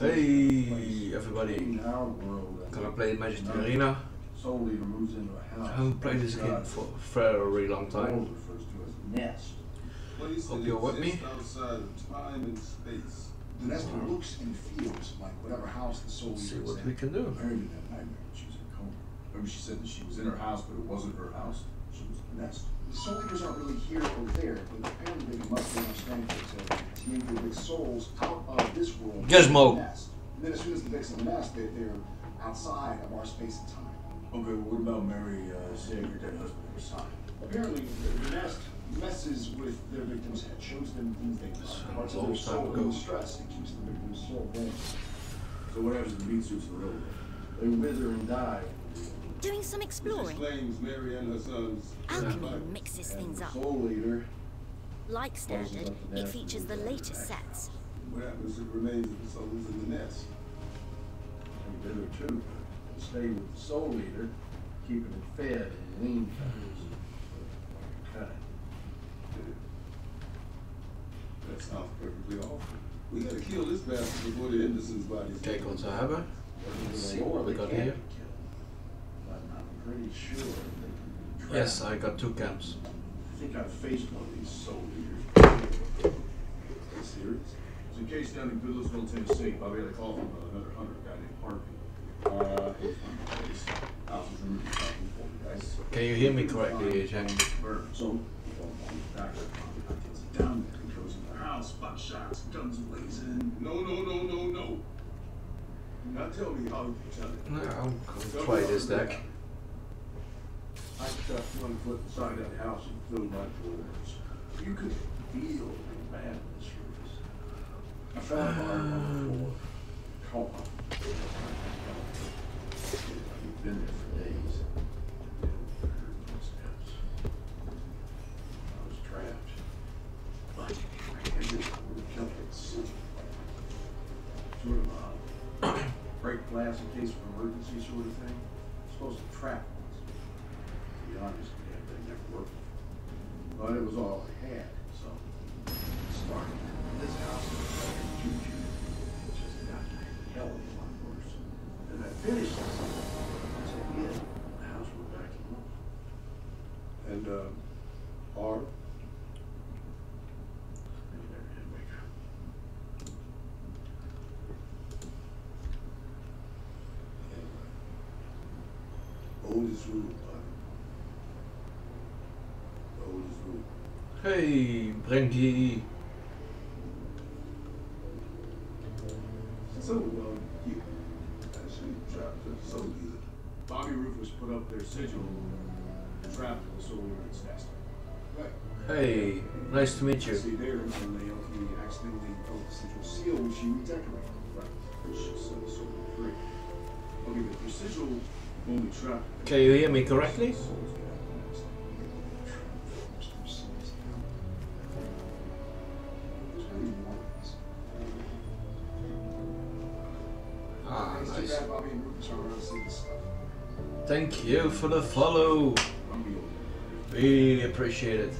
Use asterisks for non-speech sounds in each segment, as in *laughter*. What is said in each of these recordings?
Hey everybody, In our world, gonna play Magic the Arena. soul eater moves into a house. I haven't played this game for a very long The time. world refers to as nest. Place Hope that you're with me. exists Outside of time and space. The nest looks and feels like whatever house the soul See leader what in. we can do. Mary did that nightmare she was in a coma. Remember she said that she was in her house, but it wasn't her house. She was in the nest. The soul eaters aren't really here or there, but apparently they can muster enough strength to to their souls out of this world. Gizmo. into. And then as soon as the Vicks in the nest, they, they're outside of our space and time. Okay, what about Mary uh, saying her dead husband was signed? Apparently, the, the nest messes with their victim's head, shows them things they love, parts of their soul ago. in distress, and keeps the victim's soul warm. So what happens to the meat suits in the real world? They wither and die. Doing some Which exploring. explains Mary and her sons. Alchemy mixes things up. soul eater, Like standard, it features the latest sets. What happens if it remains of the souls in the nest? and bitter too, stay with the soul eater, keeping it fed and lean fast. Cut. That sounds perfectly awful. We gotta kill this bastard before the Henderson's bodies. Kijk wat we hebben. Let's see what we got here. But I'm pretty sure they can be Yes. I got two camps. I think I've faced one of these soul eaters. Are you serious? There's a case down in Goodlettsville, Tennessee. Bobby had a call from another hunter, a guy named Harvey. Uh, it's one of the case. House was removed from for you guys. Can you hear me correctly, Jack? Murder. So, we don't want the doctor. Gets it down there. He goes in the house, butt shots, guns blazing. No, no, no, no, no. Now tell me how you tell it. No, I'm gonna try this deck. I stuck one foot inside that house and filled my drawers. You could feel glass in case of emergency sort of thing. Supposed to trap us. To be honest, thing never worked. But it was all I had, so started in this house and juju. It just got a hell of a lot worse. And I finished this. Once I did, the house went back to normal. And, uh, Art? And you never did wake up. Oldest rule, bud. Oldest rule. Hey, Brenky. So, uh, you actually trapped the soul eater. Bobby Rufus put up their sigil and trapped the soul eater in its nest. Right. Hey, nice to meet you. See there, when they ultimately accidentally broke the central seal, which you redecorated. Right. Which set the soul free. Okay, but your sigil only trapped. Can you hear me correctly? Ah, stuff. Thank you for the follow. Really appreciate it.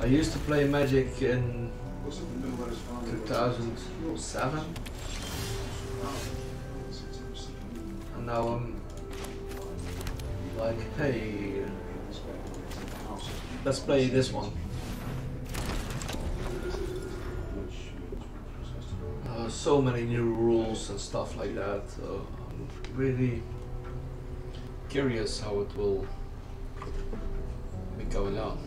I used to play Magic in Looks like the middle letters found in the- 2007, and now I'm like, hey, let's play this one. Uh, so many new rules and stuff like that. Uh, I'm really curious how it will be going on.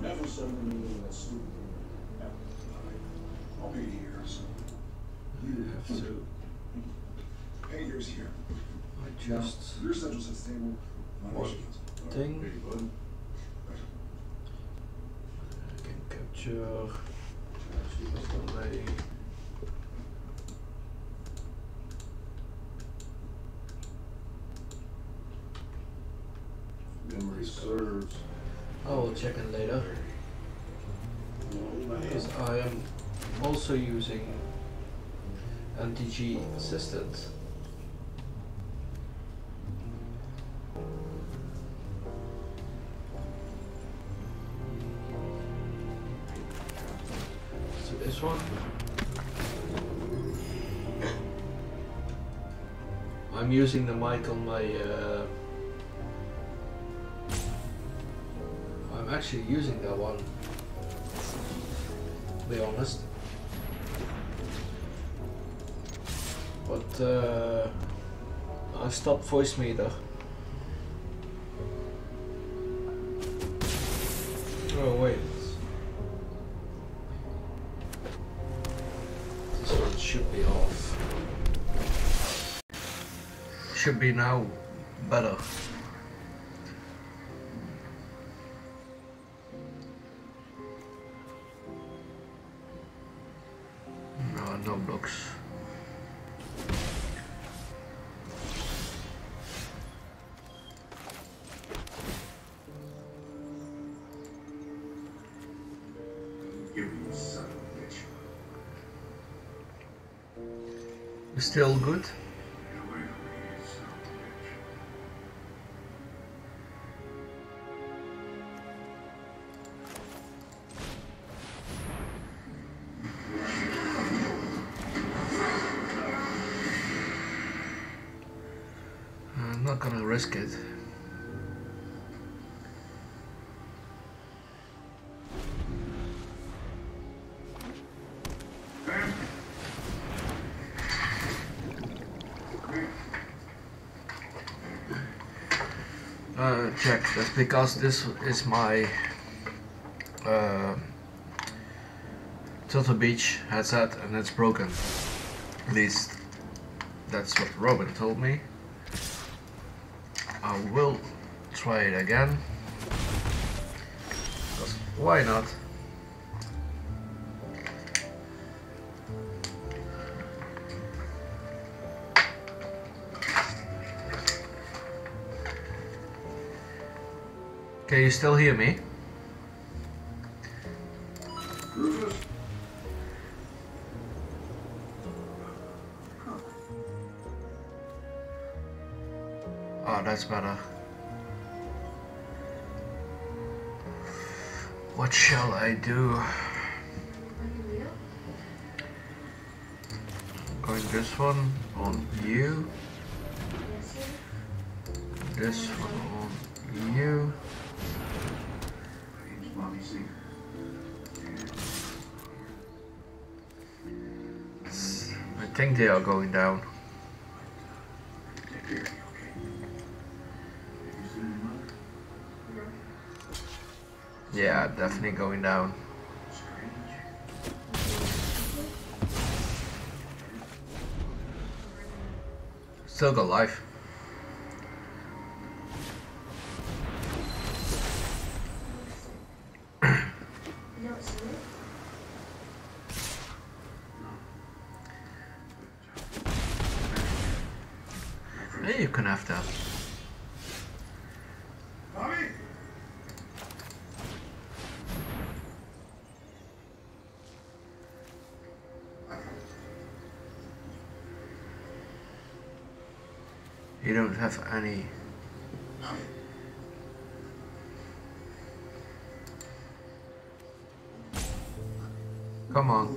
Never said anything that's stupid. Ever. I'll be here, so. You have to. Painter's here. I just Your central. My One thing. Hey, bud. capture overlay. Memory serves. I will check it later. Because I am also using MTG Assistant. Using the mic on my. Uh, I'm actually using that one. To be honest. But uh, I stopped Voicemeeter. Be now better. No, no blocks. Still good? That's because this is my uh, Turtle Beach headset and it's broken. At least that's what Robin told me. I will try it again. 'Cause why not? Can you still hear me? Oh, that's better. What shall I do? Going this one on you. This think they are going down. Yeah, definitely going down. Still got life. You don't have any. Come on.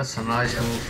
That's a nice move.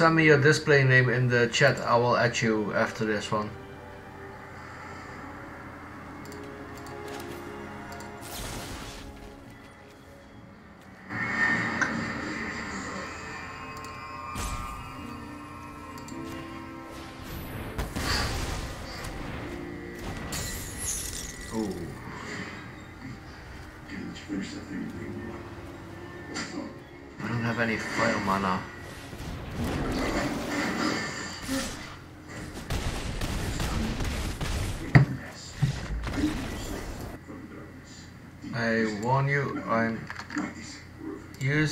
send me your display name in the chat, I will add you after this one.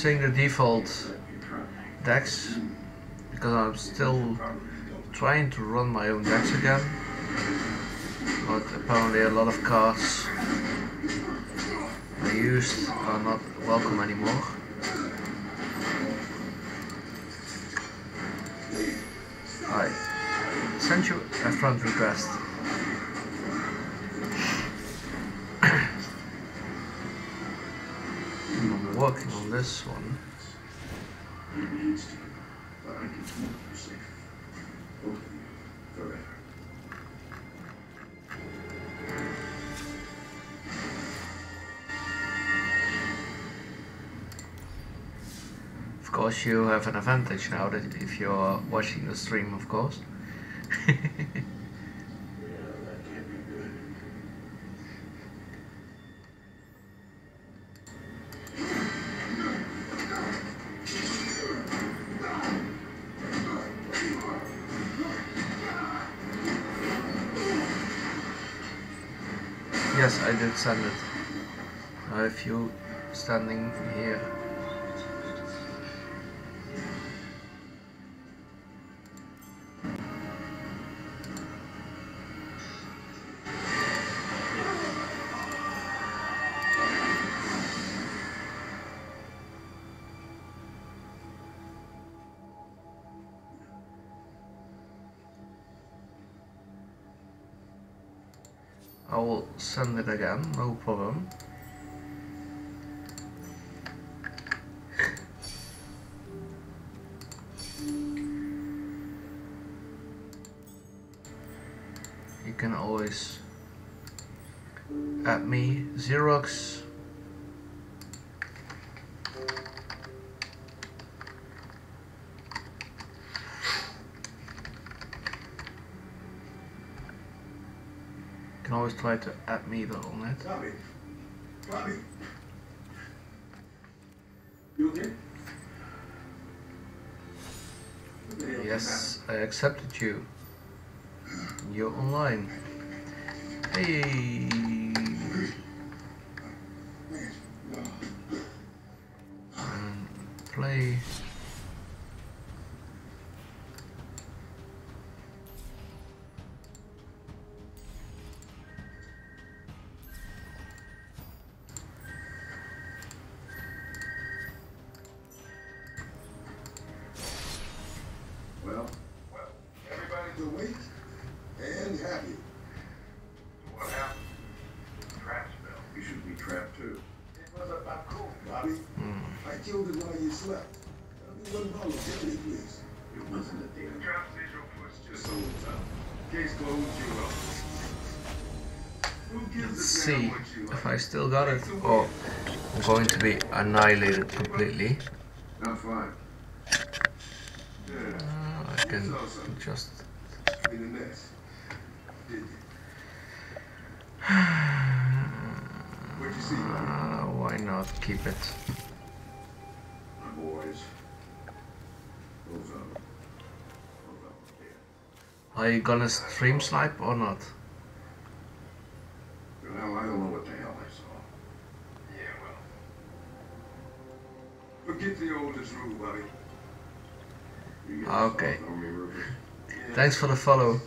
Using the default decks because I'm still trying to run my own decks again. But apparently a lot of cards I used are not welcome anymore. I sent you a friend request. Working on this one. Of course, you have an advantage now that if you're watching the stream, of course. *laughs* standing here. I will send it again, no problem. Add me, Xerox. Can always try to add me though on it. Tommy. Tommy. You okay? Okay, Yes, I accepted you. You're online. Hey. Still got it or I'm going to be annihilated completely. I'm fine. Yeah, Uh, I can just been a mess. *sighs* Did you? What'd you see? uh, why not keep it? My boys. Those of them. Those of them dead. Are you gonna stream snipe or not? Well, I don't know what the hell I saw. Yeah, well. Forget the oldest rule, buddy. You get Okay. yourself on me, Rufus. Yeah. Thanks for the follow.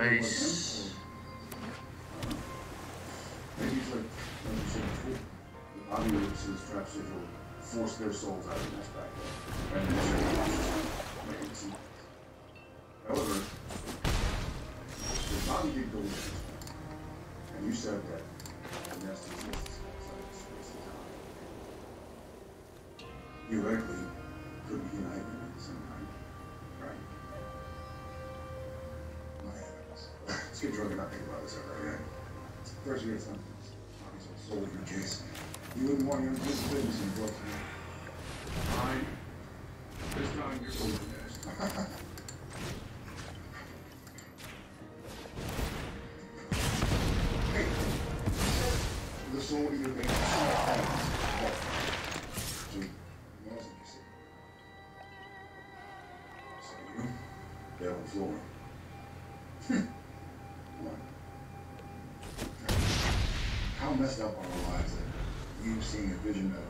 Nice. Maybe it's like, like you said the Roof's trap sigil forced their souls out of the Get something. Soul in your case. You wouldn't want your business business in Brooklyn. Fine. This time you're going to. *laughs* Hey, the soul in your vision of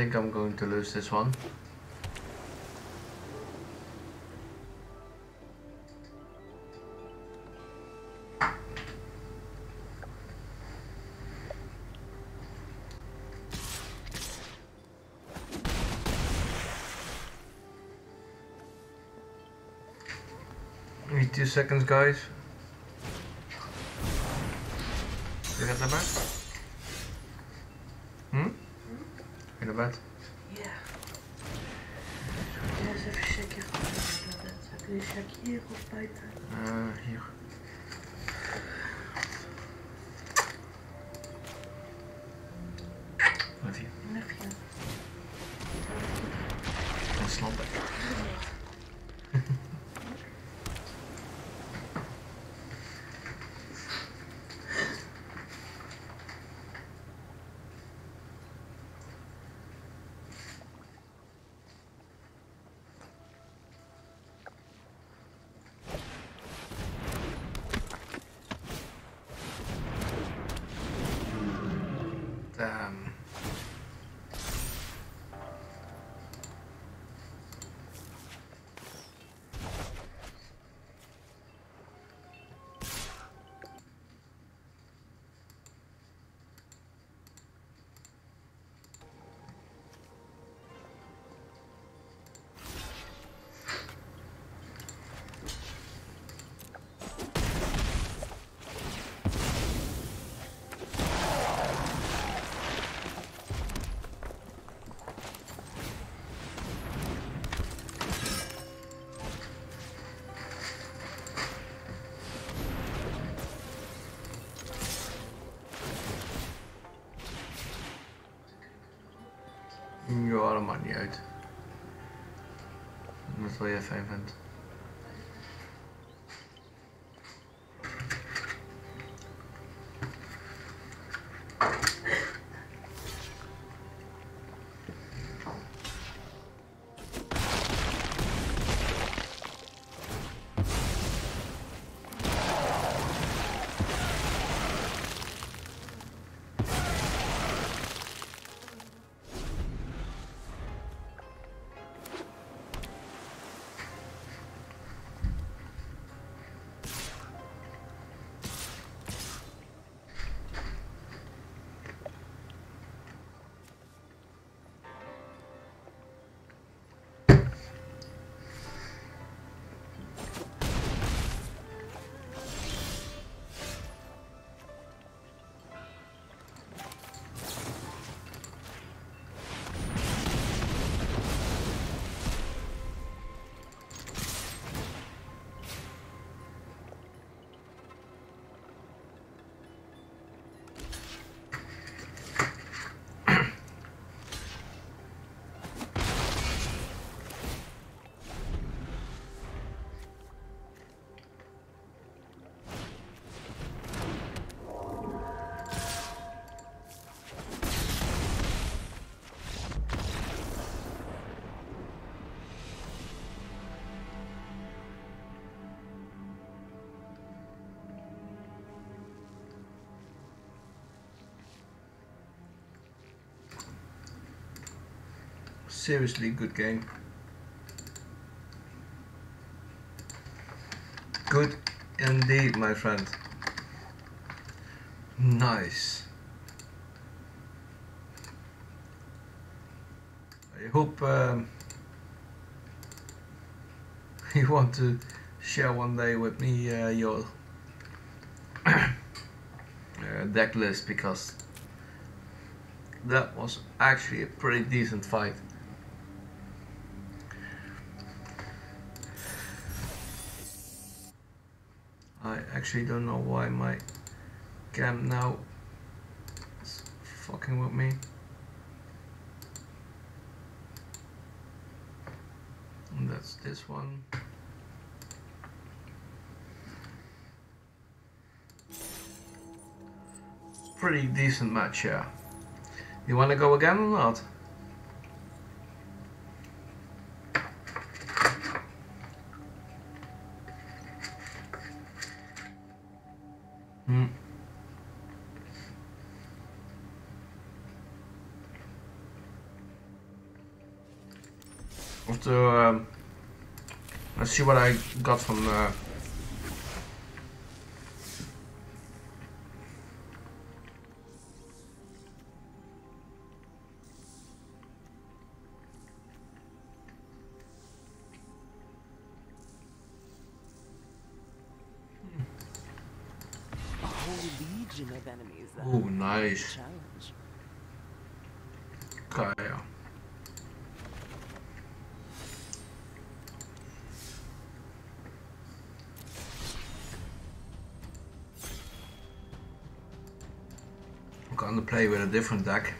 think I'm going to lose this one. Need two seconds, guys. You got that back? Hmm? In the bed? Ja. Ja, eens even checken. Heb je een check hier of buiten? Uh, hier. Wat hier? Niet uit. Dat wil je fijn vindt. Seriously good game. Good indeed, my friend. Nice. I hope um, *laughs* you want to share one day with me uh, your *clears throat* uh, deck list because that was actually a pretty decent fight. actually don't know why my cam now is fucking with me. And that's this one. Pretty decent match, here. You wanna go again or not? What I got from uh, different deck.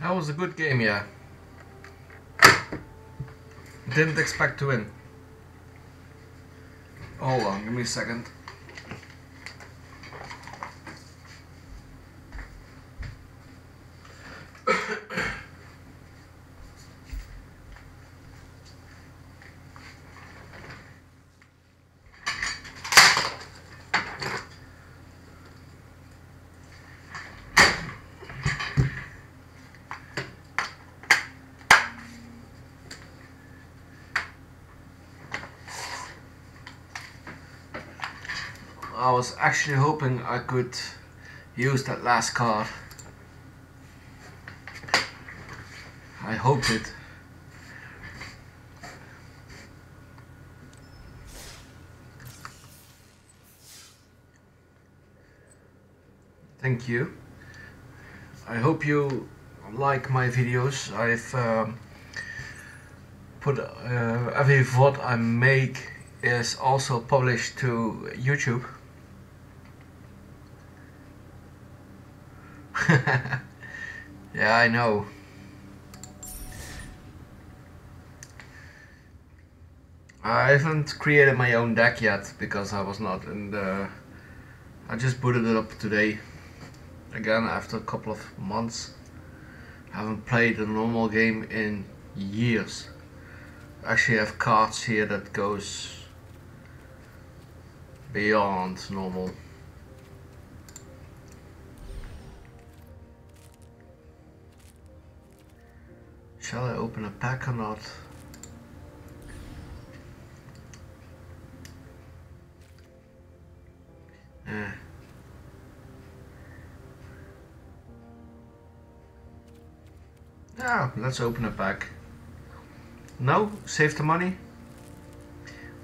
That was a good game, yeah. Didn't expect to win. Hold on, give me a second. I was actually hoping I could use that last card. I hoped it. Thank you. I hope you like my videos. I've um, put uh, every VOD I make is also published to YouTube. Yeah, I know. I haven't created my own deck yet because I was not in the. I just booted it up today. Again, after a couple of months. I haven't played a normal game in years. I actually have cards here that goes beyond normal. Open a pack or not? Eh. Yeah, let's open a pack. No? Save the money?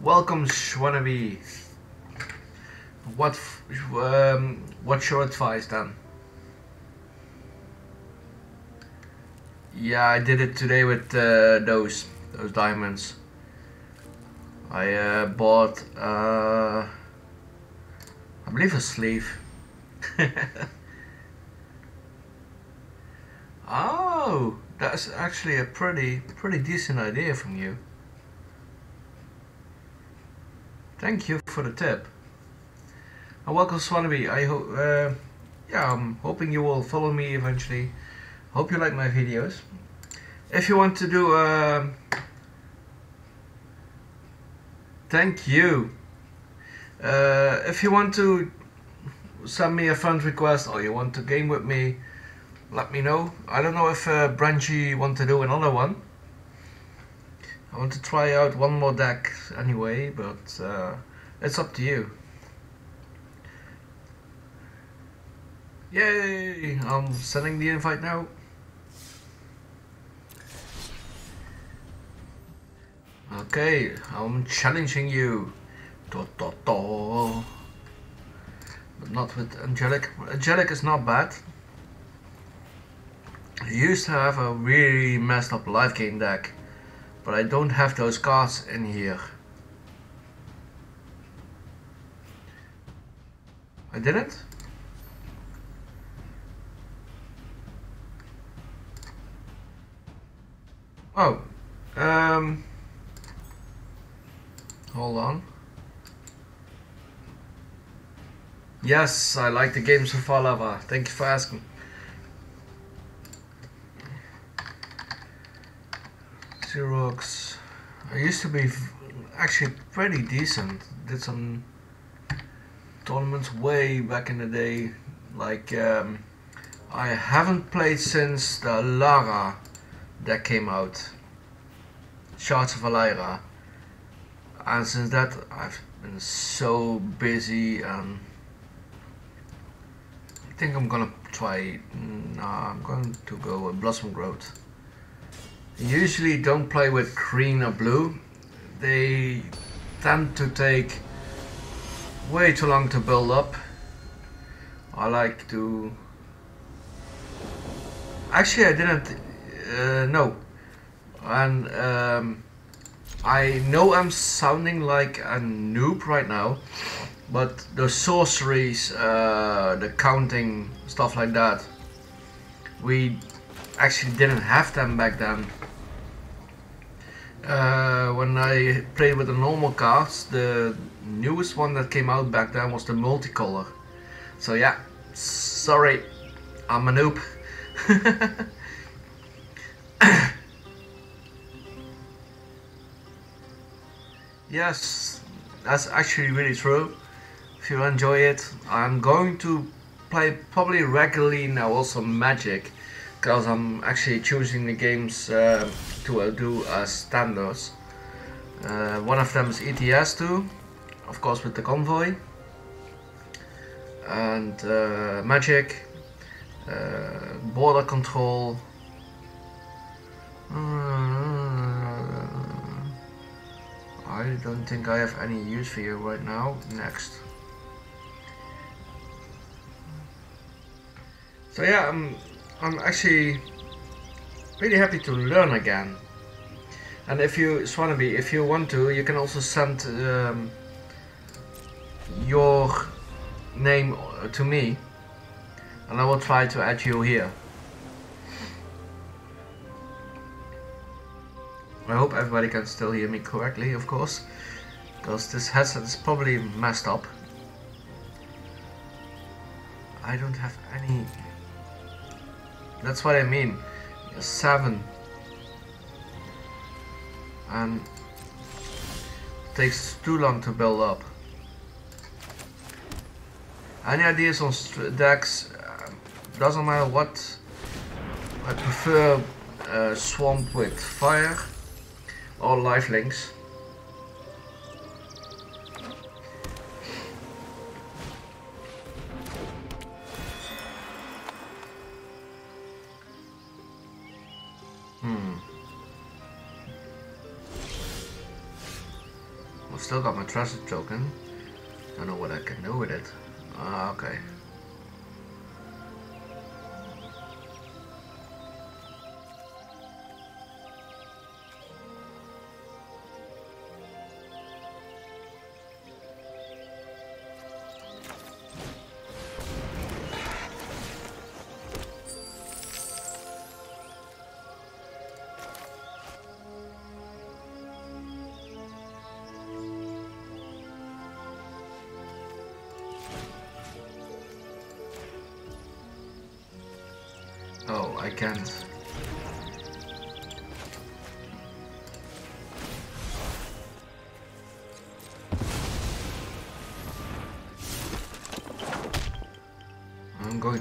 Welcome, Schwannabe. What, um, what's your advice then? Yeah, I did it today with uh, those those diamonds. I uh, bought, uh, I believe a sleeve. *laughs* oh, that's actually a pretty pretty decent idea from you. Thank you for the tip. And welcome Swanabe. I hope, uh, yeah, I'm hoping you will follow me eventually. Hope you like my videos. If you want to do, uh, thank you. Uh, if you want to send me a friend request or you want to game with me, let me know. I don't know if uh, Branchy want to do another one. I want to try out one more deck anyway, but uh, it's up to you. Yay! I'm sending the invite now. Okay, I'm challenging you. Da, da, da. But not with Angelic. Angelic is not bad. I used to have a really messed up lifegain deck. But I don't have those cards in here. I didn't? Oh, um, hold on. Yes, I like the game so far, Lava. Thank you for asking. Xerox. I used to be actually pretty decent. Did some tournaments way back in the day. Like, um, I haven't played since the Alara that came out. Shards of Alara. And since that I've been so busy and I think I'm gonna try I'm going to go with Blossom Growth. Usually don't play with green or blue. They tend to take way too long to build up. I like to actually I didn't uh, no. And um, I know I'm sounding like a noob right now, but the sorceries, uh, the counting, stuff like that, we actually didn't have them back then. Uh, when I played with the normal cards, the newest one that came out back then was the multicolor. So yeah, sorry, I'm a noob. *laughs* yes, that's actually really true. If you enjoy it, I'm going to play probably regularly now also Magic because I'm actually choosing the games uh, to uh, do as standards. Uh, one of them is ETS 2, of course with the convoy, and uh, Magic, uh, border control. Uh, I don't think I have any use for you right now. Next. So yeah, I'm I'm actually really happy to learn again. And if you, Swanaby, if you want to, you can also send um, your name to me, and I will try to add you here. I hope everybody can still hear me correctly, of course, because this headset is probably messed up. I don't have any that's what I mean. Seven. And takes too long to build up. Any ideas on decks? Uh, doesn't matter what. I prefer uh, swamp with fire or lifelinks. still got my trusted token. I don't know what I can do with it. Ah, okay.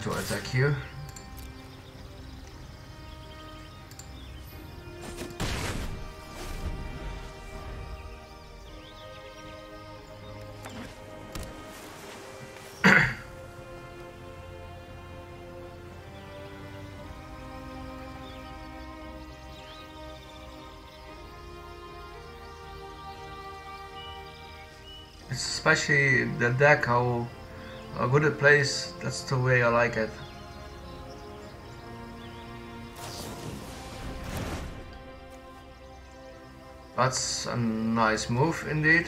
To attack here. especially the deck, how, how good place, that's the way I like it. That's a nice move indeed.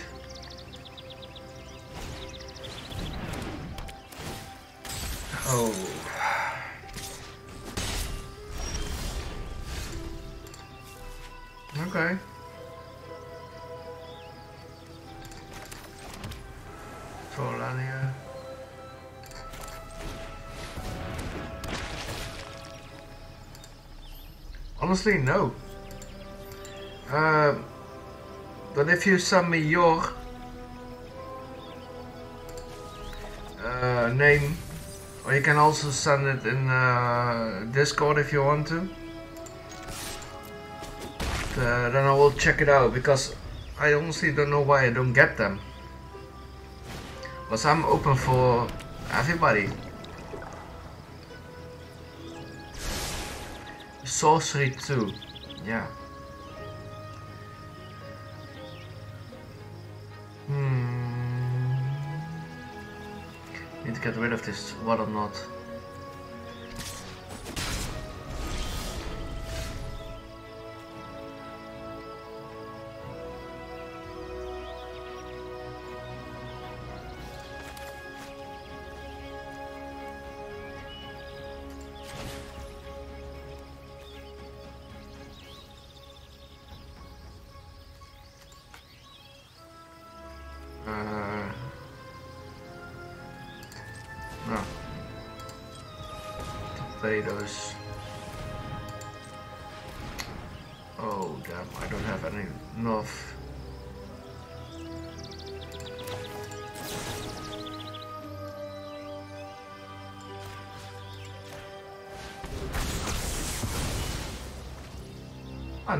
Oh. Okay. Honestly, no. Uh, but if you send me your uh, name, or you can also send it in uh, Discord if you want to, uh, then I will check it out because I honestly don't know why I don't get them. Because I'm open for everybody. Sorcery too. Yeah. Hmm. Need to get rid of this what or not.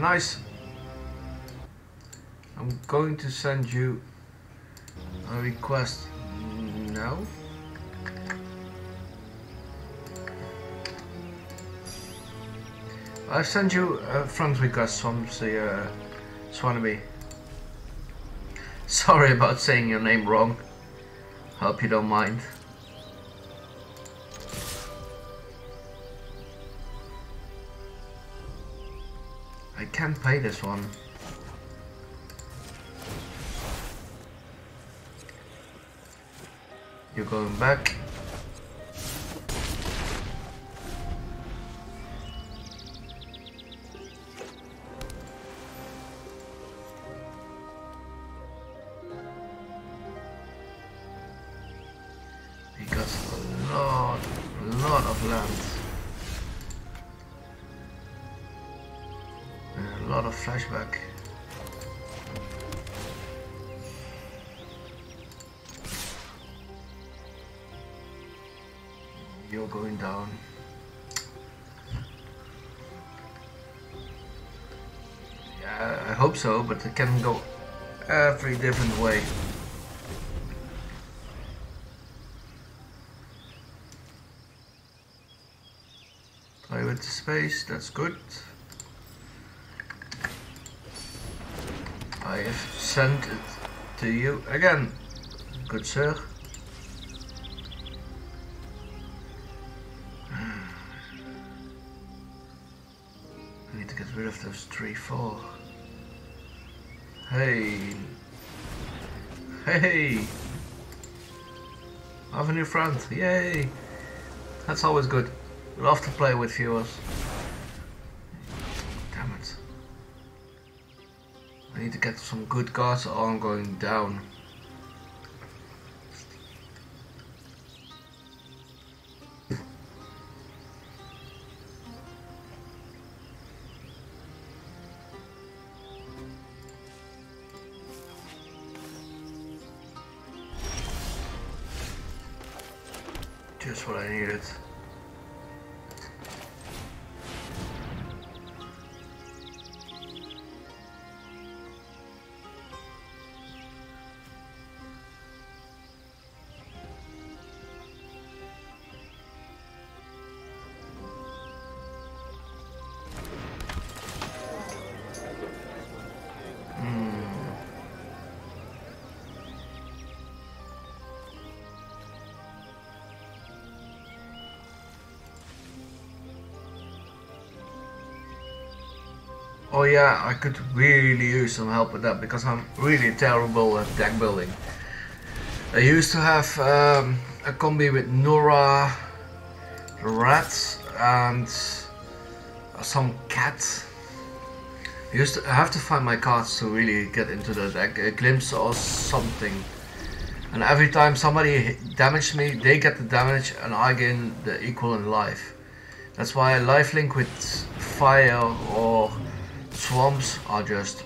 Nice. I'm going to send you a request now. I sent you a friend request from the uh, Swanabe. Sorry about saying your name wrong. Hope you don't mind. Can't pay this one. You're going back. So, but it can go every different way. Play with the space, that's good. I have sent it to you again, good sir. I *sighs* need to get rid of those three, four. Hey. Hey. I have a new friend. Yay. That's always good. Love to play with viewers. Damn it. I need to get some good cards or I'm going down. Just what I needed. Oh yeah, I could really use some help with that because I'm really terrible at deck building. I used to have um, a combi with Nora, rats, and some cat. I used to I have to find my cards to really get into the deck, a glimpse or something. And every time somebody damaged me, they get the damage and I gain the equal in life. That's why I lifelink with fire or swamps are just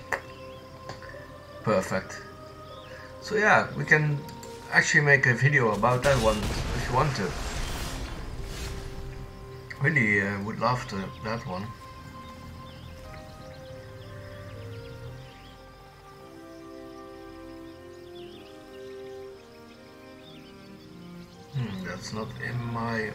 perfect. So yeah, we can actually make a video about that one if you want to. Really uh, would love to that one. Hmm, that's not in my.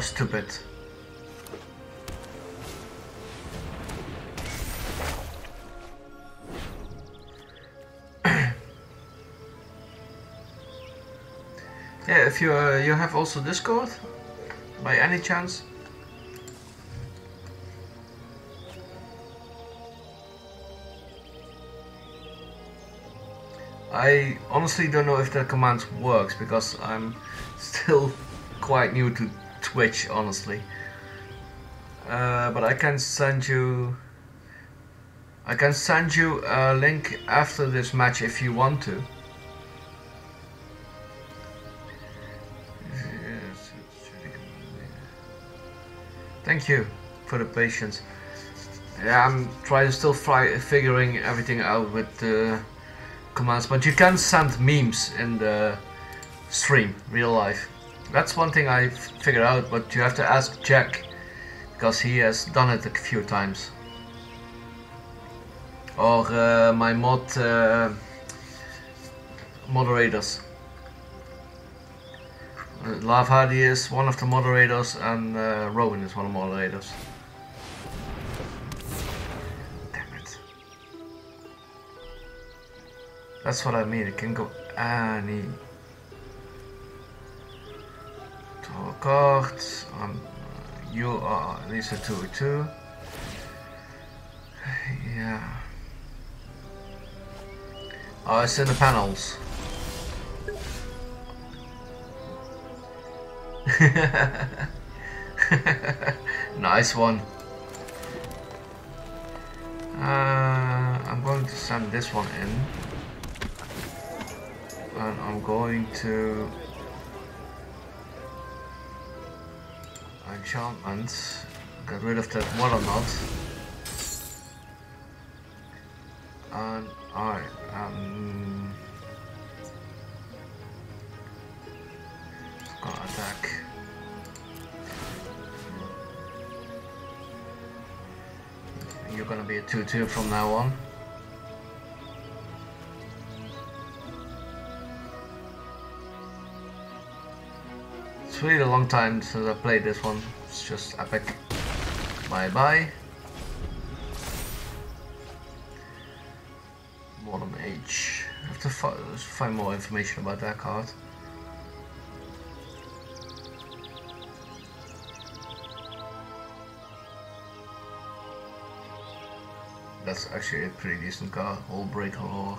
Stupid. *clears throat* yeah, if you uh, you have also Discord, by any chance? I honestly don't know if that command works because I'm still *laughs* quite new to Twitch, honestly. Uh, but I can send you. I can send you a link after this match if you want to. Thank you for the patience. Yeah, I'm trying to still fry, figuring everything out with the commands, but you can send memes in the stream, real life. That's one thing I figured out, but you have to ask Jack because he has done it a few times. Or uh, my mod uh, moderators. Uh, Lav Hardy is one of the moderators and uh, Rowan is one of the moderators. Damn it. That's what I mean, it can go any Draw a card. Um, you are Lisa 202. Yeah. Oh, it's in the panels. *laughs* nice one. Uh, I'm going to send this one in. And I'm going to enchantment. Get rid of that water knot. And I am gonna attack. You're gonna be a 2-2 from now on. It's really a long time since I played this one. It's just epic. Bye bye. Modern Age. I have to fi find more information about that card. That's actually a pretty decent card. All break law.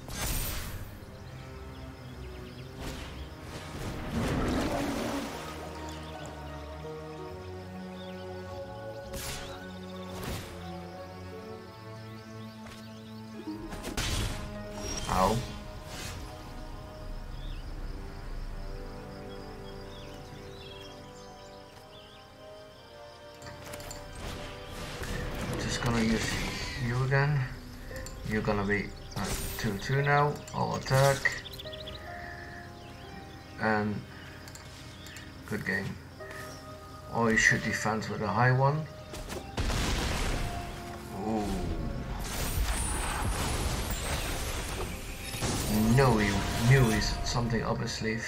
Now. I'll attack. And good game. Or you should defend with a high one. Ooh. No, he knew he's something up his sleeve.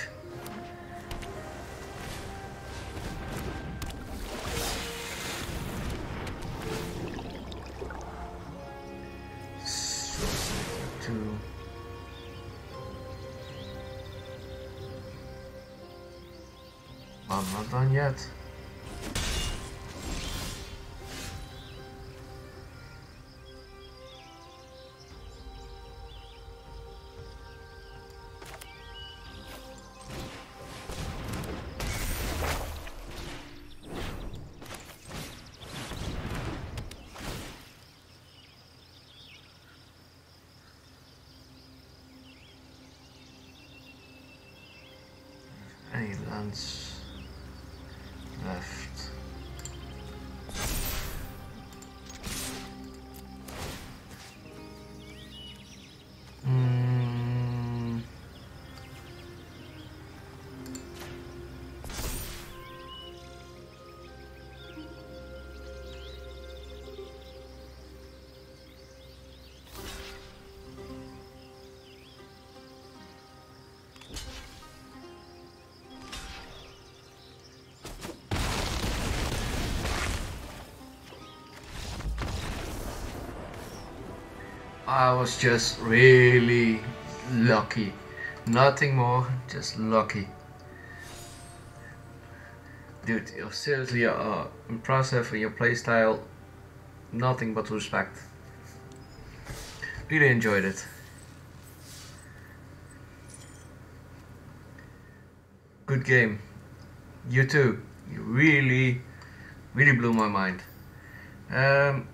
I was just really lucky Nothing more, just lucky. Dude, you're seriously uh, impressive in your playstyle. Nothing but respect. Really enjoyed it. Good game. You too. You really, really blew my mind. Um,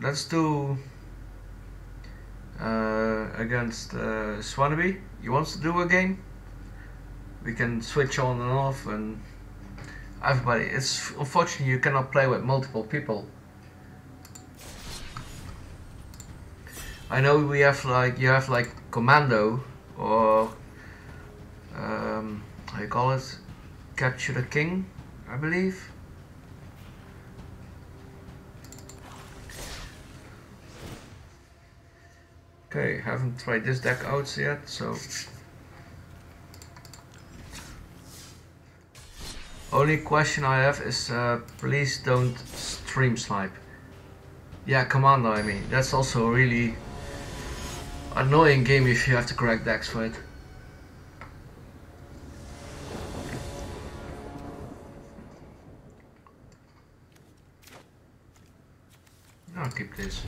let's do against uh, Swanaby. You wants to do a game? We can switch on and off and everybody. It's unfortunately you cannot play with multiple people. I know we have like you have like commando or um, how you call it, capture the king, I believe. Haven't tried this deck out yet, so only question I have is uh, please don't stream snipe. Yeah, Commando I mean, that's also a really annoying game if you have to correct decks for it. I'll keep this.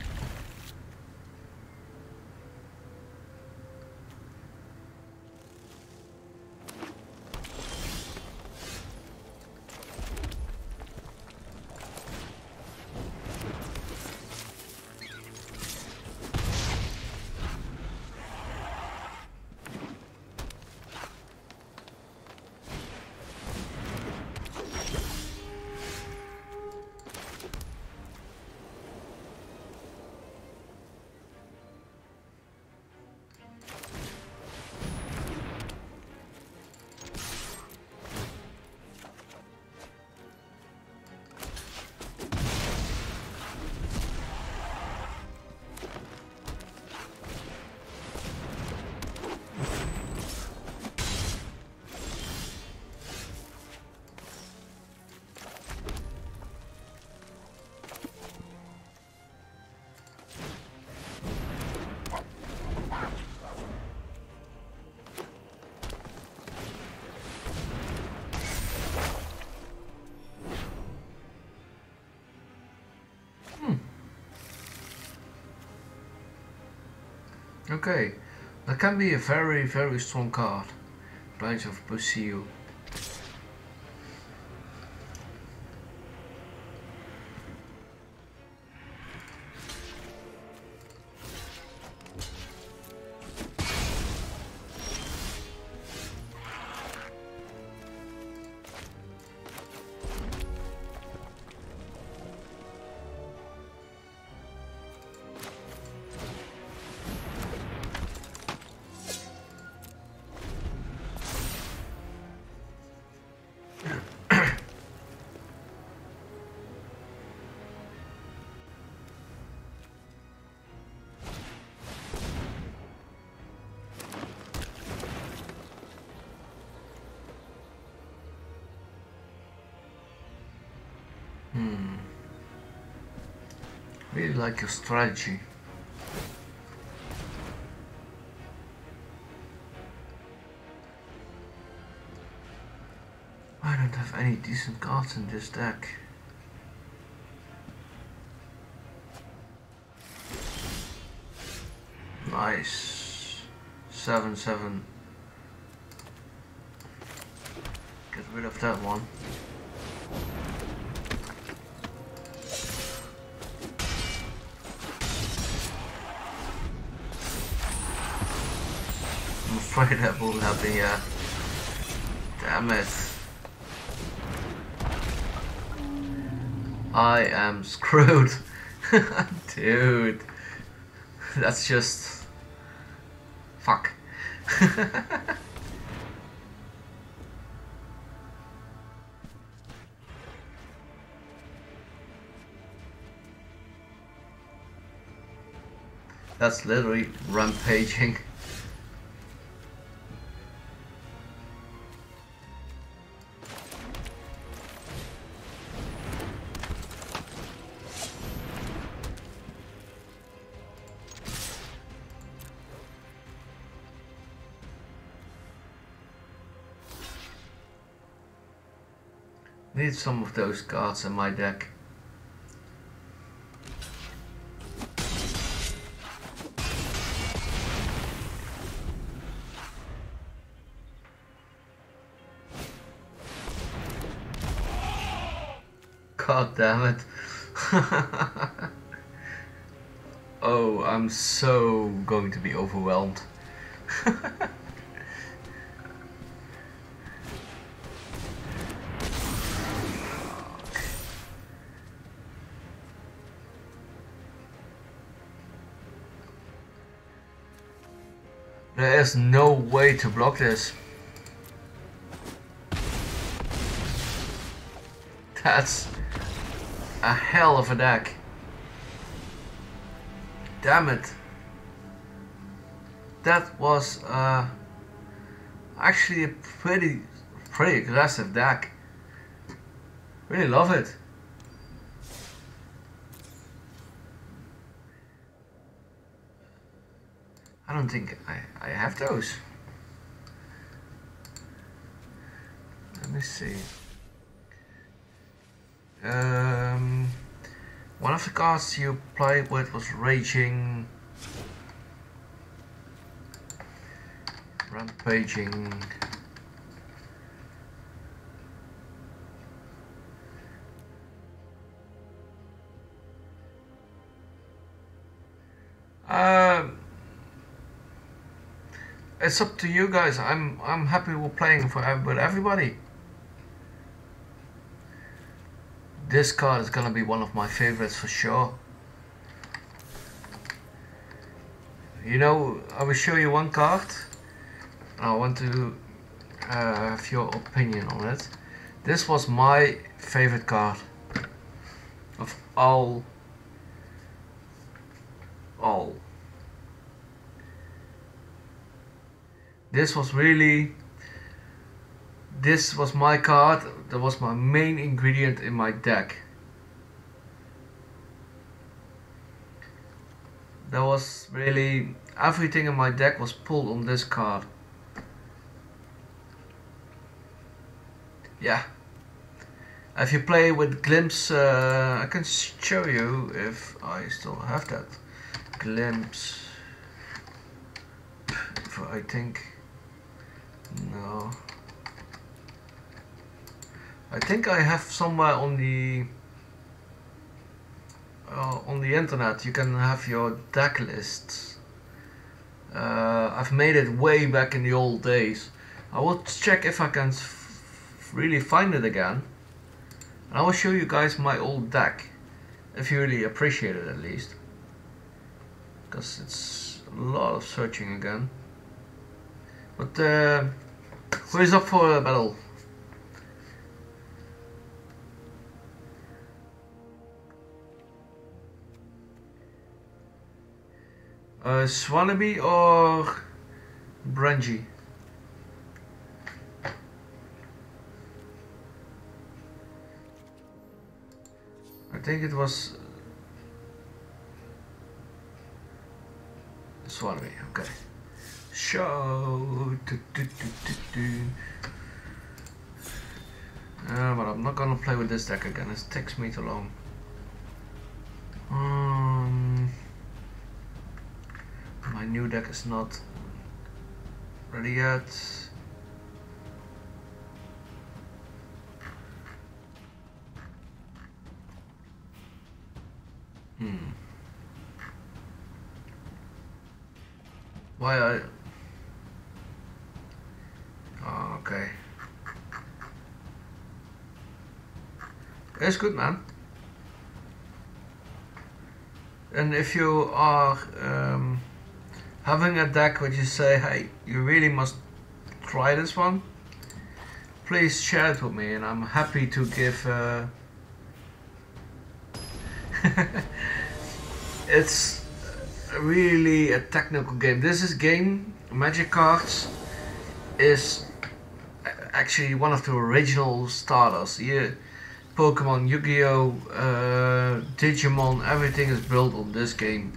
Okay, that can be a very, very strong card. Branch of Boseiju. Like your strategy. I don't have any decent cards in this deck. Nice. 7 7. Get rid of that one. Afraid that will have the uh damn it. I am *laughs* screwed. Dude. That's just fuck. *laughs* That's literally rampaging. Some of those cards in my deck. God damn it. *laughs* oh, I'm so going to be overwhelmed. *laughs* There is no way to block this. That's a hell of a deck. Damn it. That was uh, actually a pretty pretty aggressive deck. Really love it. I don't think I, I have those. Let me see. Um, one of the cards you played with was Raging. Rampaging. Um, it's up to you guys. I'm I'm happy with playing for with everybody. This card is gonna be one of my favorites for sure. You know, I will show you one card. And I want to uh, have your opinion on it. This was my favorite card of all all. This was really this was my card that was my main ingredient in my deck. That was really everything in my deck was pulled on this card. Yeah. If you play with Glimpse, uh, I can show you if I still have that. Glimpse. I think. No. I think I have somewhere on the uh, on the internet you can have your deck lists. Uh, I've made it way back in the old days. I will check if I can really find it again. And I will show you guys my old deck. If you really appreciate it at least. Because it's a lot of searching again. But uh, who is up for a battle? Uh, Swanaby or Brangy? I think it was Swanaby, okay. Show. Do, do, do, uh, but I'm not gonna play with this deck again, it takes me too long. Um, my new deck is not ready yet. Hmm. Why I... Oh, okay. It's good, man. And if you are um, having a deck which you say, hey, you really must try this one, please share it with me and I'm happy to give... Uh, *laughs* it's really a technical game. This is game Magic Cards is actually one of the original starters. Yeah, Pokemon, Yu-Gi-Oh, uh, Digimon, everything is built on this game.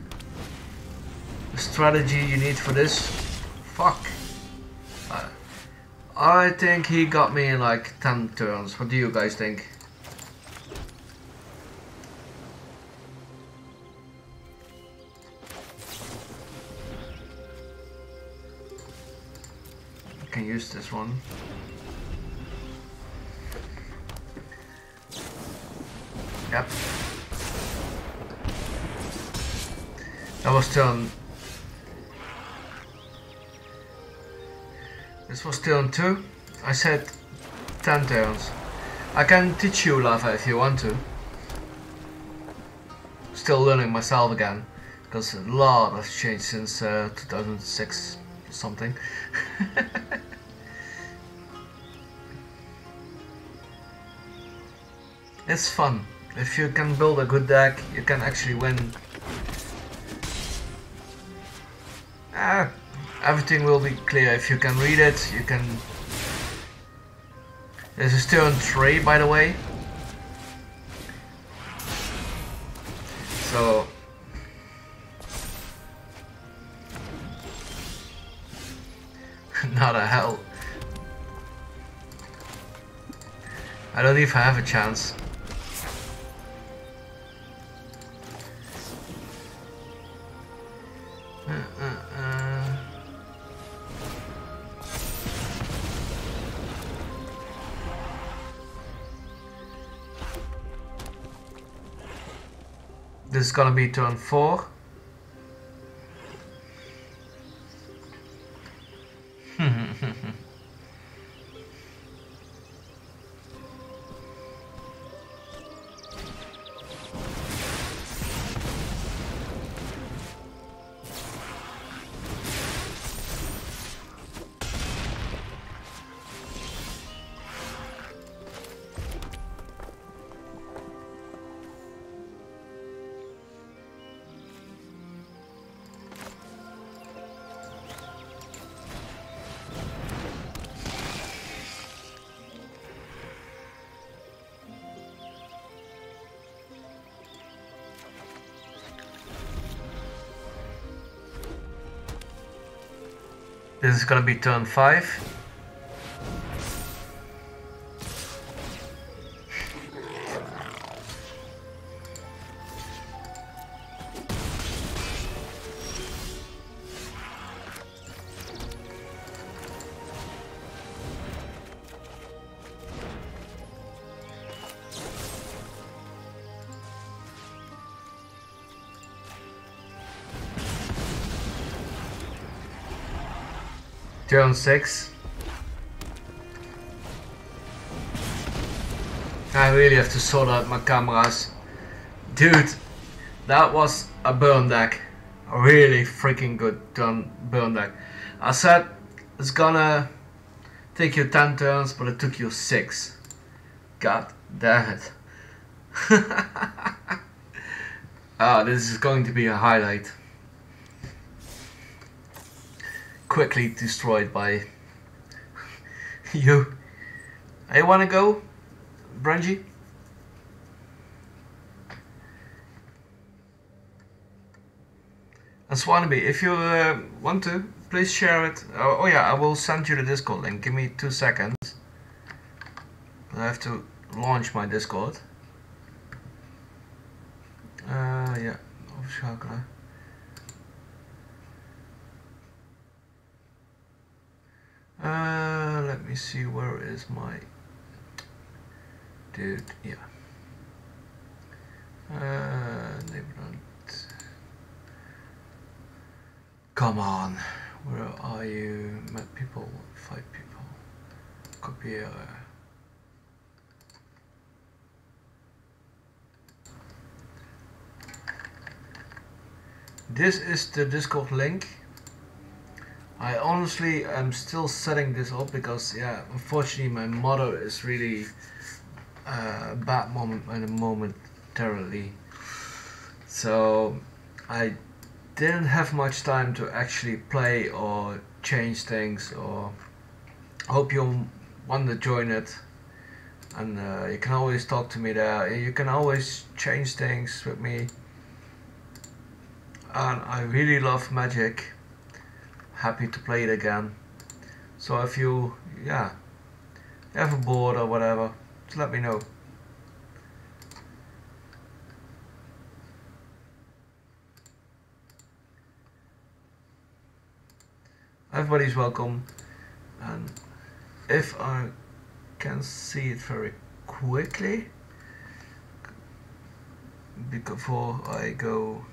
The strategy you need for this, fuck. Uh, I think he got me in like 10 turns. What do you guys think? I can use this one. Yep. That was turn. This was turn two. I said 10 turns. I can teach you lava if you want to. Still learning myself again. Because a lot has changed since uh, 2006 or something. *laughs* it's fun. If you can build a good deck, you can actually win. Ah, everything will be clear if you can read it. You can. This is turn three, by the way. So. *laughs* Not a hell. I don't even have a chance. This is gonna be turn four. This is gonna be turn five. Turn 6. I really have to sort out my cameras. Dude, that was a burn deck. A really freaking good turn burn deck. I said it's gonna take you 10 turns, but it took you 6. God damn it. *laughs* Ah, this is going to be a highlight. Quickly destroyed by you. I wanna go, Brangy? And Swanaby, if you uh, want to, please share it. Oh, oh, yeah, I will send you the Discord link. Give me two seconds. I have to launch my Discord. Uh, ja, overschakelen. Uh, let me see where is my dude. Yeah. Uh. Come on, where are you? Met people, five people. Copy. This is the Discord link. I honestly am still setting this up because yeah, unfortunately my mother is really uh, bad moment at the momentarily. So I didn't have much time to actually play or change things or hope you want to join it. And uh, you can always talk to me there. You can always change things with me. And I really love magic happy to play it again so if you yeah, ever bored or whatever, just let me know. Everybody's welcome, and if I can see it very quickly before I go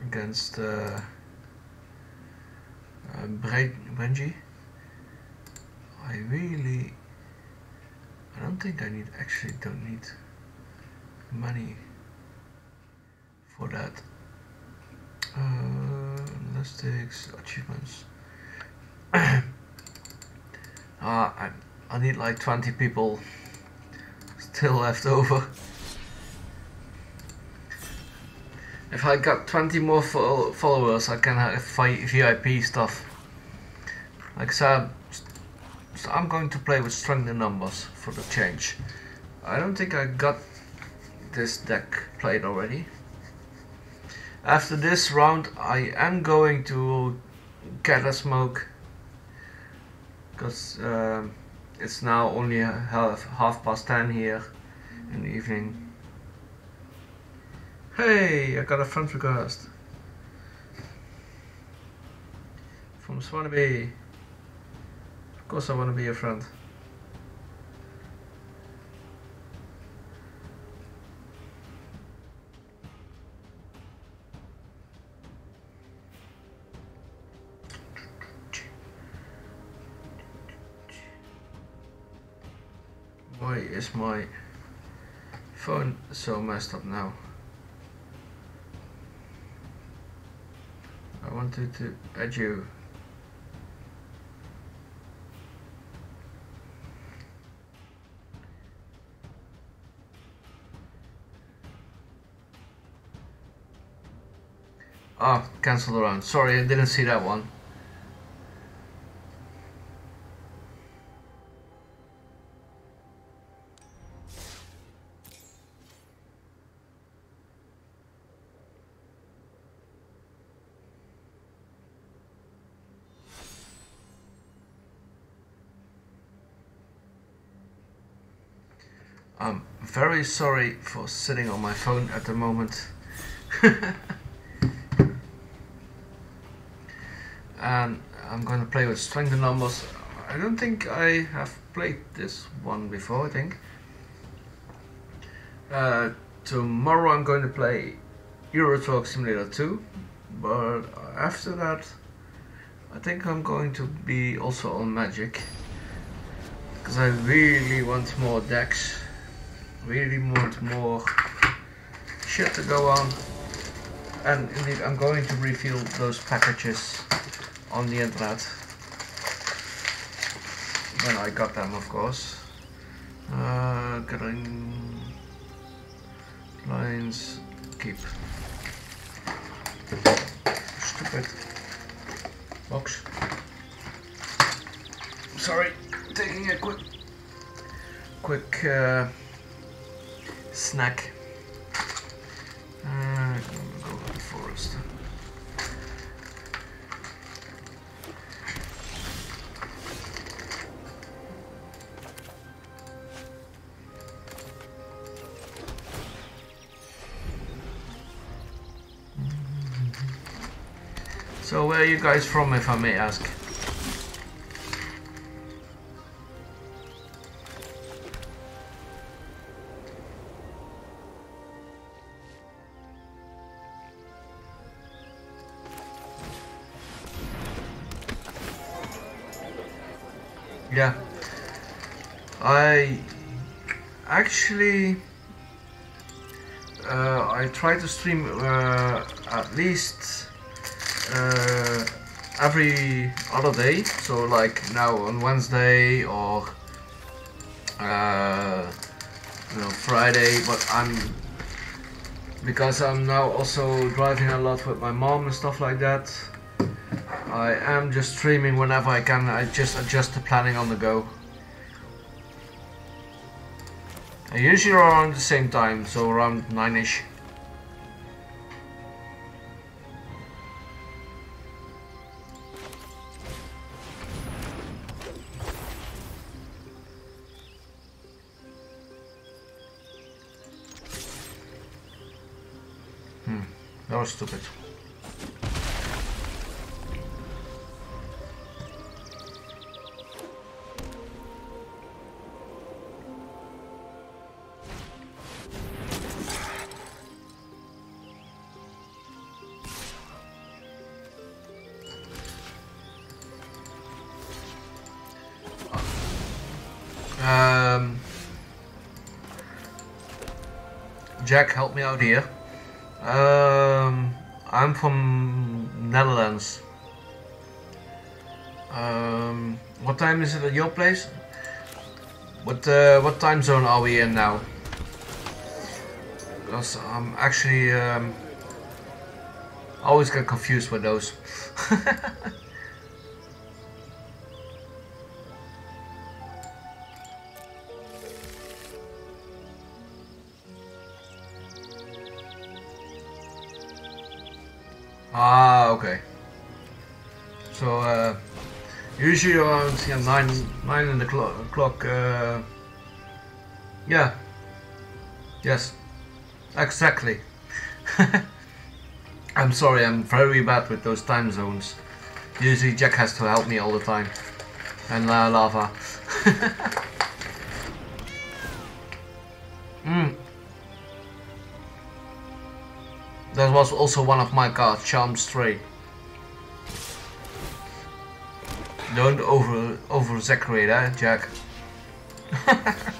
against uh, uh, Benji. I really, I don't think I need, actually don't need money for that. Uh, elastics, achievements. uh, *coughs* I, I need like 20 people still left over. If I got 20 more fo followers, I can have VIP stuff. Like I said, so I'm going to play with strength in numbers for the change. I don't think I got this deck played already. After this round, I am going to get a smoke because uh, it's now only half, half past 10 here in the evening. Hey, I got a friend request. From Swannaby. Of course I want to be your friend. Why is my phone so messed up now? I wanted to add you. Ah, oh, cancel the round. Sorry, I didn't see that one. I'm sorry for sitting on my phone at the moment. *laughs* and I'm going to play with strength numbers. I don't think I have played this one before, I think. Uh, tomorrow I'm going to play Euro Truck Simulator 2, but after that I think I'm going to be also on Magic because I really want more decks really want more shit to go on. And indeed I'm going to refill those packages on the internet. When I got them of course. Uh, getting lines keep. Stupid box. Sorry taking a quick quick uh, snack. Go to the forest. So where are you guys from if I may ask? I actually uh, I try to stream uh, at least uh, every other day. So like now on Wednesday or uh, you know Friday. But I'm because I'm now also driving a lot with my mom and stuff like that. I am just streaming whenever I can, I just adjust the planning on the go. Usually around the same time, so around 9ish. Jack, help me out here. Um, I'm from Netherlands. Um, what time is it at your place? What uh, what time zone are we in now? Because I'm actually um, always get confused with those. *laughs* usually around yeah, 9, 9 in the clo clock, uh, yeah. Yes, exactly. *laughs* I'm sorry, I'm very bad with those time zones. Usually Jack has to help me all the time. And uh, Lava. *laughs* Hmm. That was also one of my cards, Charm Stray. Over over exaggerate, eh, Jack. *laughs*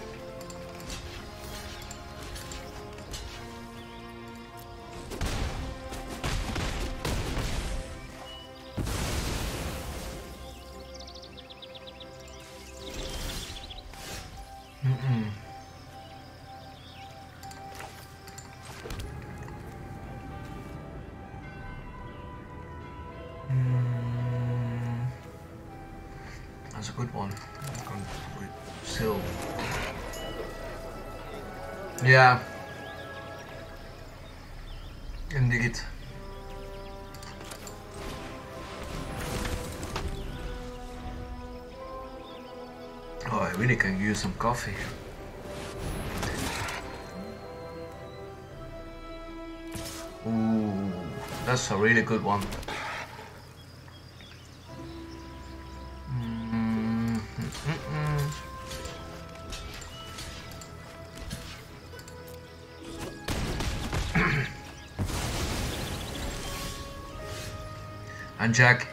Oh, I really can use some coffee. Ooh, that's a really good one. And Jack,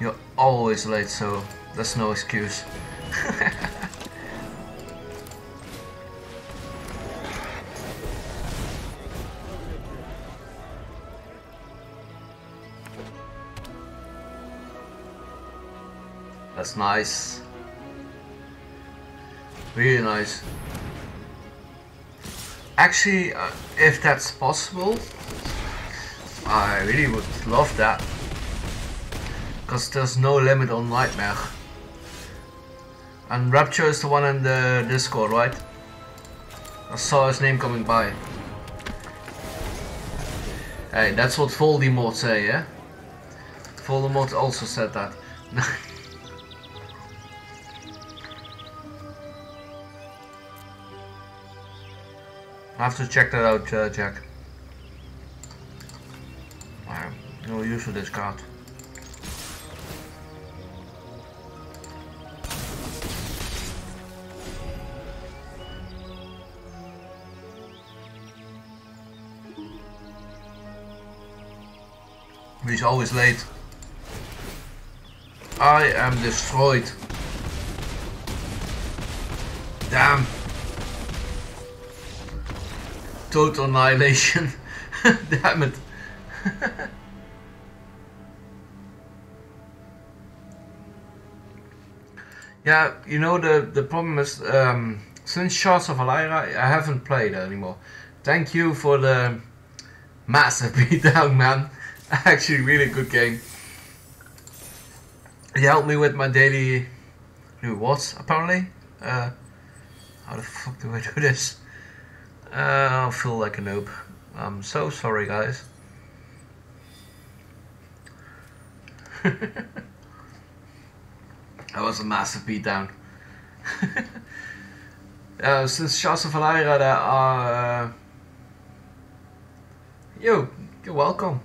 you're always late, so that's no excuse. *laughs* That's nice. Really nice. Actually, uh, if that's possible, I really would love that. Because there's no limit on Nightmare. And Rapture is the one in the Discord, right? I saw his name coming by. Hey, that's what Voldemort say, yeah? Voldemort also said that. *laughs* I have to check that out, uh, Jack. Wow, no use for this card. He's always late. I am destroyed. Damn. Total annihilation. *laughs* Damn it. *laughs* yeah, you know the the problem is um, since Shards of Alara I haven't played anymore. Thank you for the massive *laughs* beatdown, man. *laughs* Actually, really good game. He helped me with my daily rewards, apparently. Uh, how the fuck do I do this? Uh, I feel like a noob. I'm so sorry, guys. *laughs* that was a massive beatdown. *laughs* uh, since Shards of Alara there are... Uh, yo, You're welcome.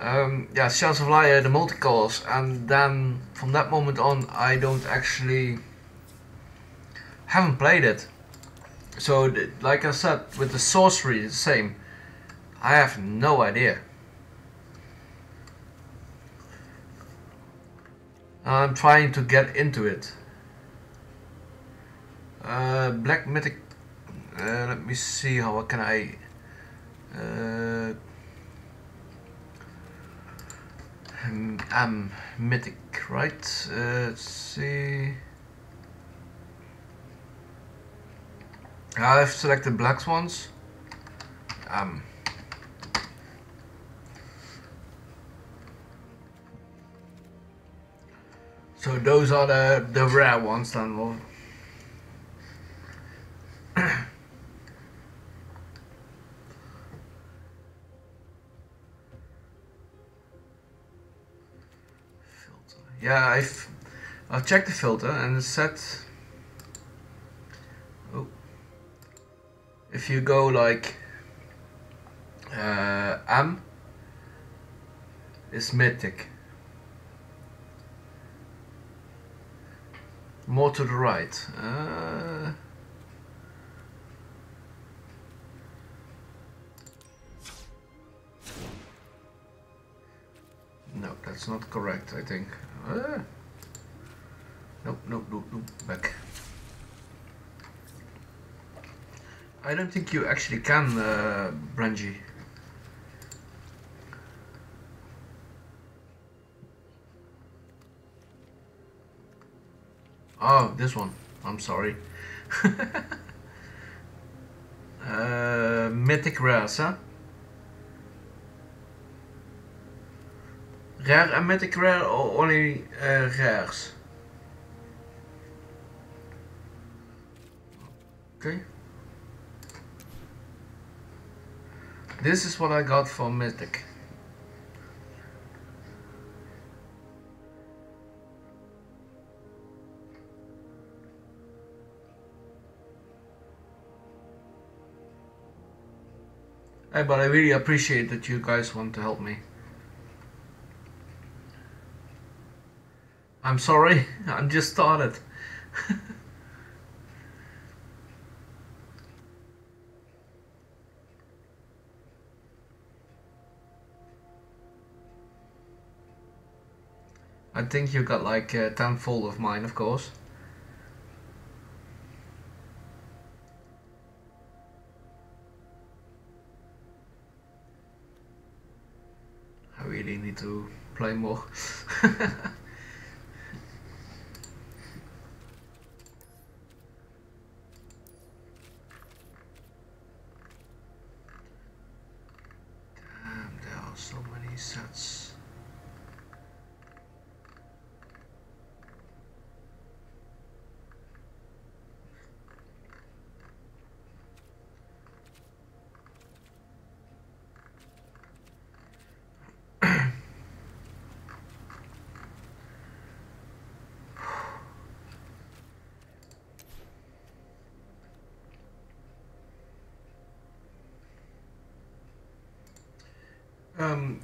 Um, yeah, Shells of Liar, the multicolors, and then from that moment on, I don't actually haven't played it. So, like I said, with the sorcery, the same. I have no idea. I'm trying to get into it. Uh, Black Mythic. Uh, let me see how can I. Uh, um, Mythic, right? Uh, let's see. I've selected black swans. Um. So those are the the rare ones then. *clears throat* Yeah, I've I've checked the filter and it said oh, if you go like uh, M is mythic. More to the right. Uh, no, that's not correct, I think. Uh, nope, nope, nope, nope, back. I don't think you actually can, uh, Brangie. Oh, this one. I'm sorry. *laughs* uh, mythic rares, huh? Rare and mythic rare or only uh, rares? Okay. This is what I got for mythic. Hey, but I really appreciate that you guys want to help me. I'm sorry, I'm just started. *laughs* I think you got like uh, tenfold of mine, of course. I really need to play more. *laughs* Damn, there are so many sets. Um,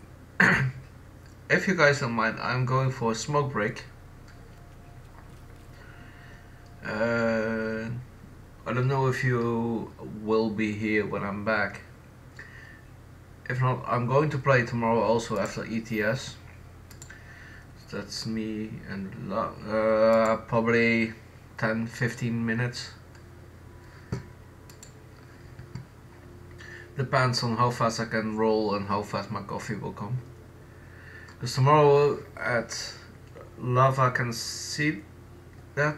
if you guys don't mind, I'm going for a smoke break. Uh, I don't know if you will be here when I'm back. If not, I'm going to play tomorrow also after ETS. That's me and uh, probably 10 15 minutes. Depends on how fast I can roll and how fast my coffee will come. Because tomorrow at Lava I can see that.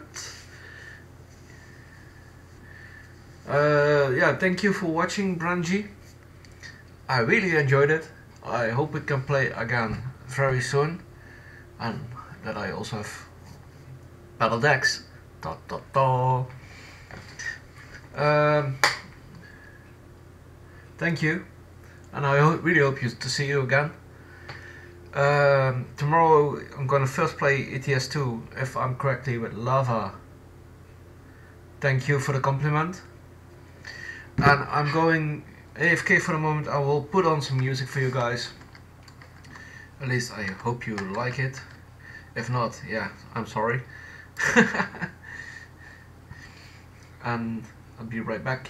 Uh, yeah, thank you for watching Brangie. I really enjoyed it. I hope we can play again very soon. And that I also have battle decks. Da, da, da. Um, thank you, and I ho- really hope you to see you again. Um, tomorrow I'm gonna first play ETS 2 if I'm correctly with Lava. Thank you for the compliment. And I'm going AFK for a moment. I will put on some music for you guys. At least I hope you like it. If not, yeah, I'm sorry. *laughs* and I'll be right back.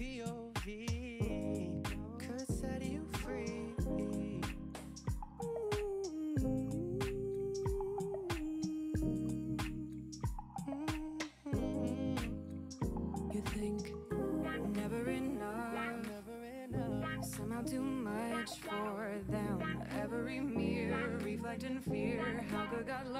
POV could set you free. Mm-hmm. You think never enough, never enough. Somehow too much for them. Every mirror reflecting fear. Could love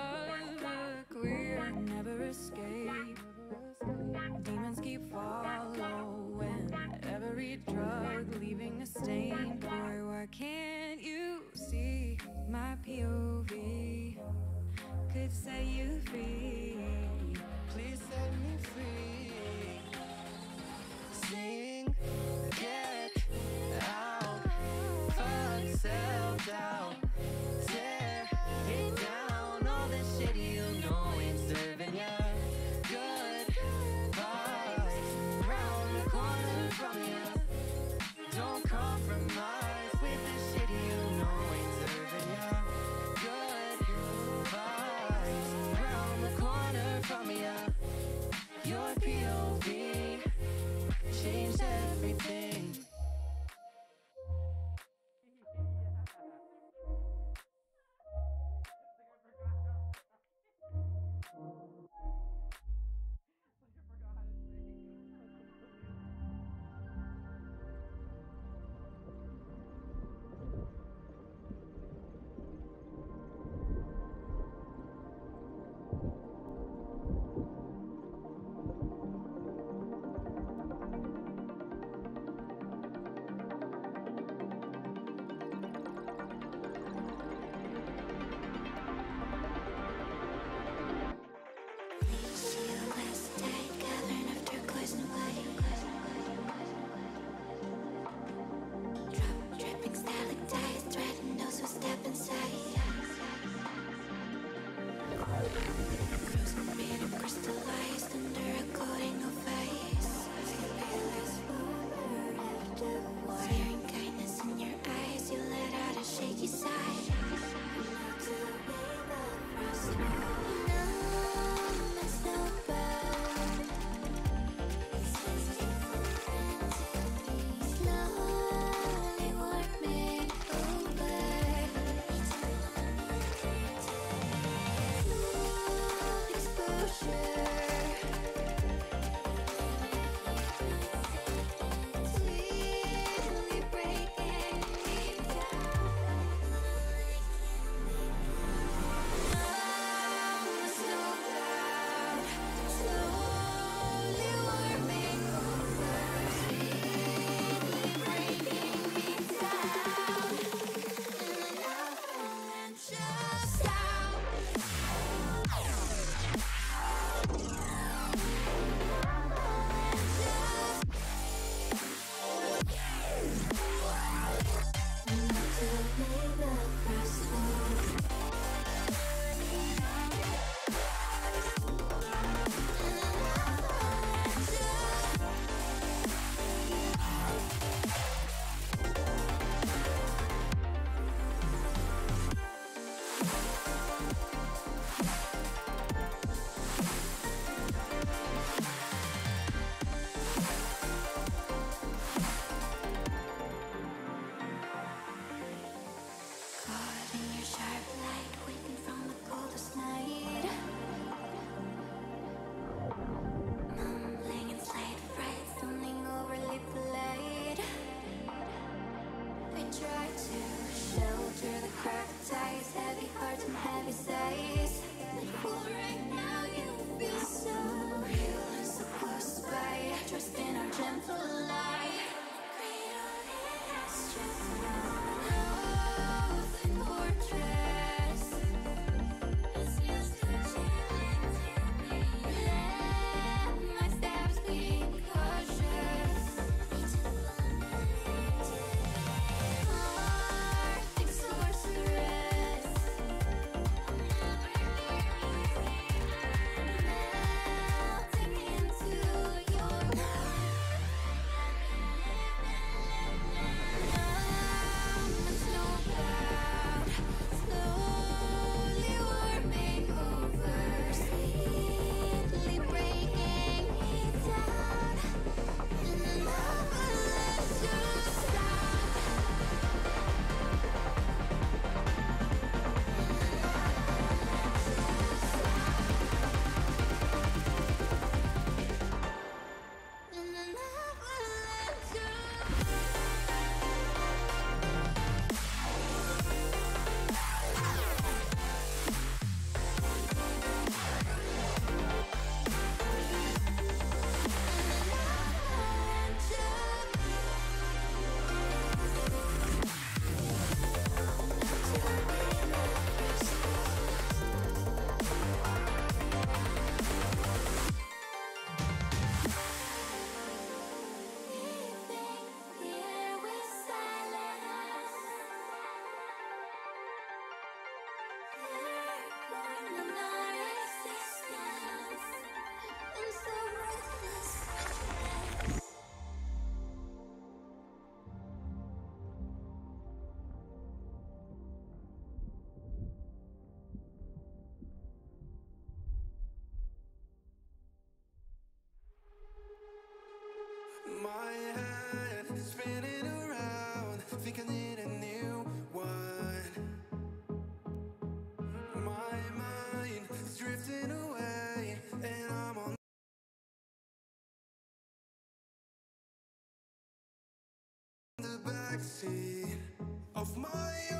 of my own.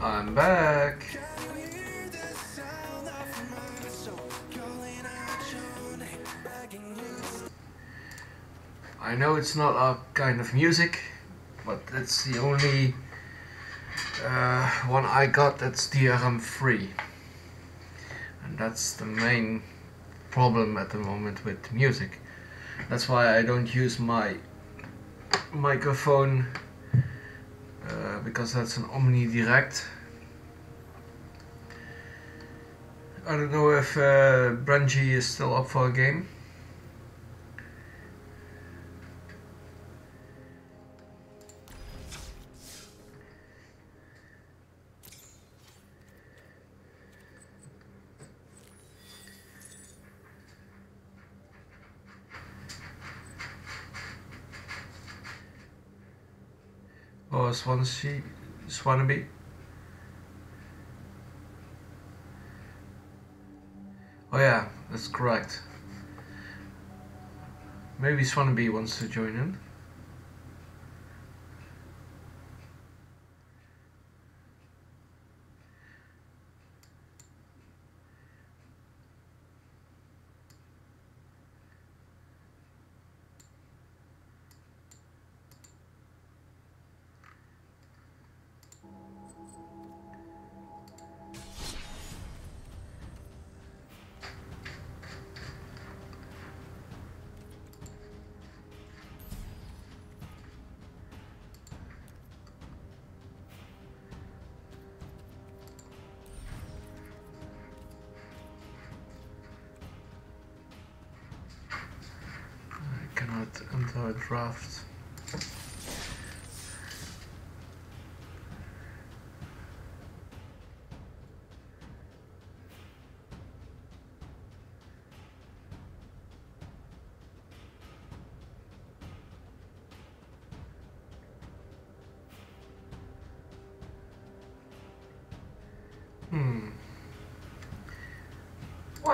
I'm back. I know it's not our kind of music, but it's the only uh, one I got that's DRM free. And that's the main problem at the moment with music. That's why I don't use my microphone because that's an Omni Direct. I don't know if uh, is still up for a game. Swansea, Swanby. Oh yeah, that's correct. Maybe Swanby wants to join in.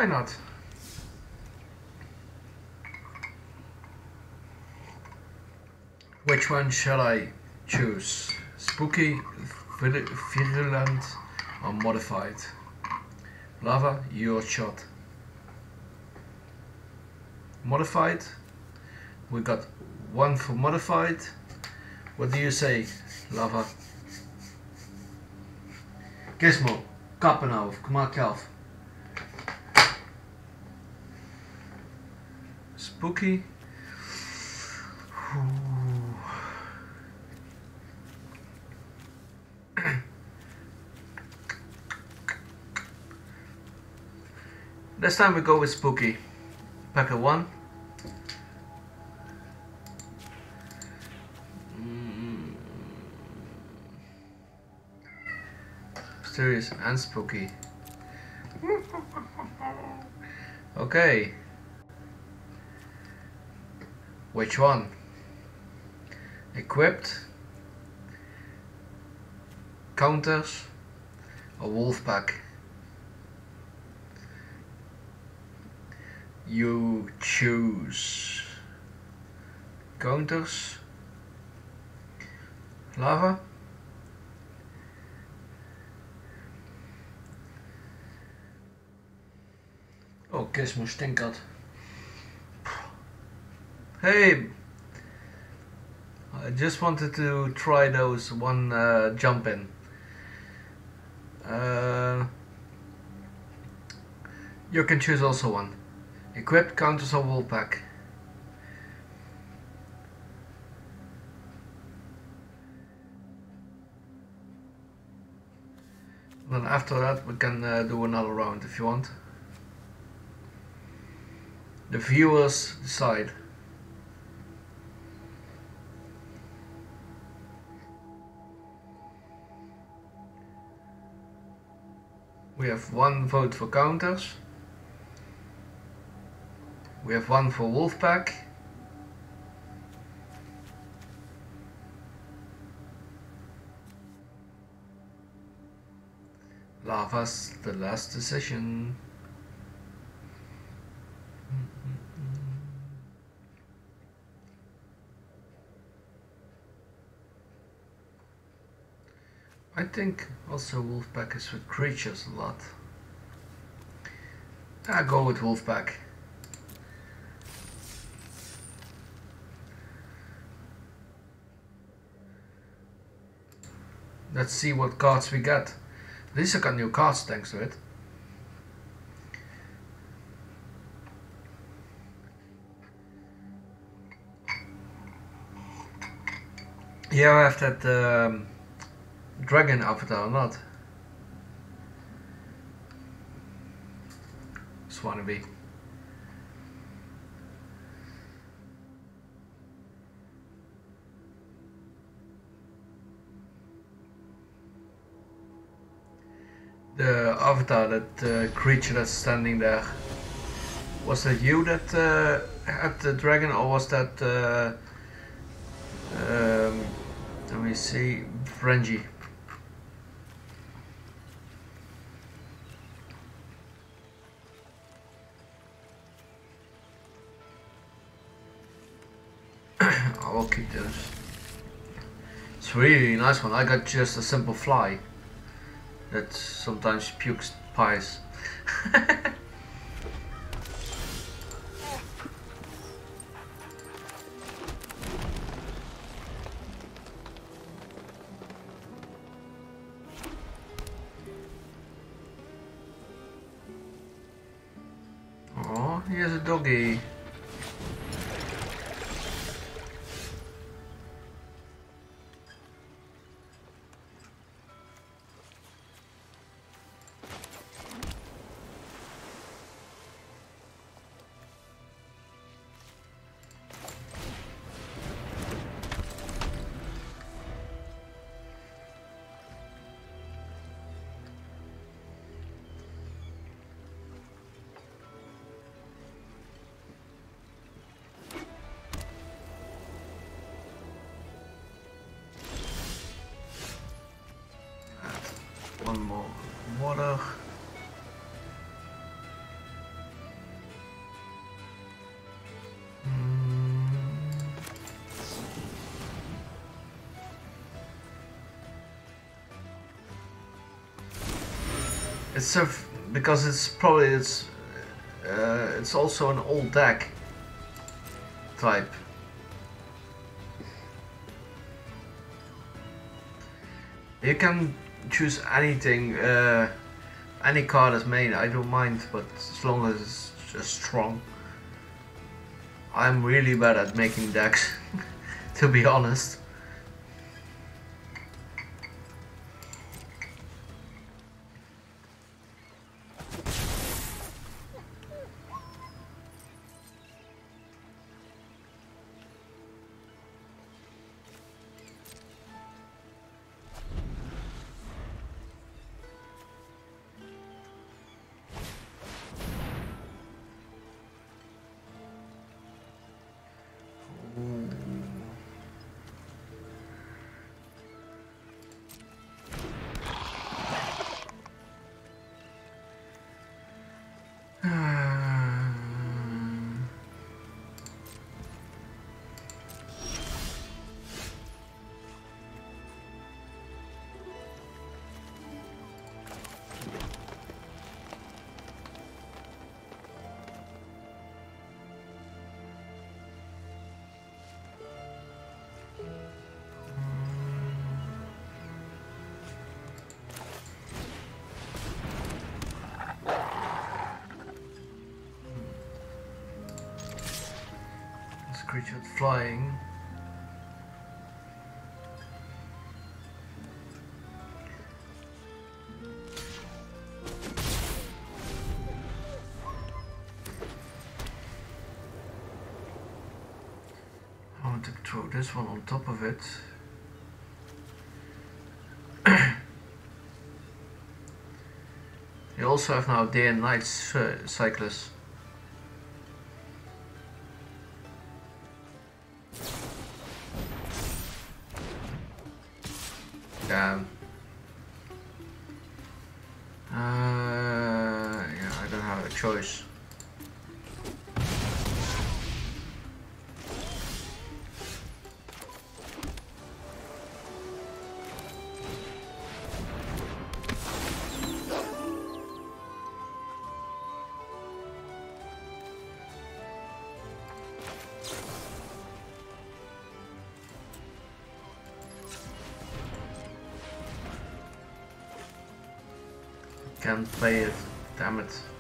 Why not? Which one shall I choose? Spooky, vir- virulent, or modified? Lava, your shot. Modified? We got one for modified. What do you say, Lava? Gizmo, kappen nou, maar Spooky. This time we go with Spooky. Packer 1. Mm. Mysterious and spooky. *laughs* okay. Which one? Equipped, counters, or wolf pack? You choose counters, lava, Oh, Gizmo stinkert. Hey! I just wanted to try those one uh, jump in. Uh, you can choose also one. Equipped counters or wall pack. Then after that we can uh, do another round if you want. The viewers decide. We have one vote for counters. We have one for Wolfpack. Lava's the last decision. I think also Wolfpack is with creatures a lot. I go with Wolfpack. Let's see what cards we get. Least I got new cards thanks to it. Yeah, I have that um, dragon avatar or not. Swannaby. The avatar, that uh, creature that's standing there. Was that you that uh, had the dragon or was that... Uh, um, let me me see. Renji. Really nice one. I got just a simple fly that sometimes pukes pies. *laughs* oh, here's a doggy. It's so because it's probably it's uh, it's also an old deck type. You can choose anything, uh, any card as main, I don't mind, but as long as it's just strong. I'm really bad at making decks, *laughs* to be honest. This one on top of it. *clears throat* you also have now day and night cy- cyclists. Play it. Damn it.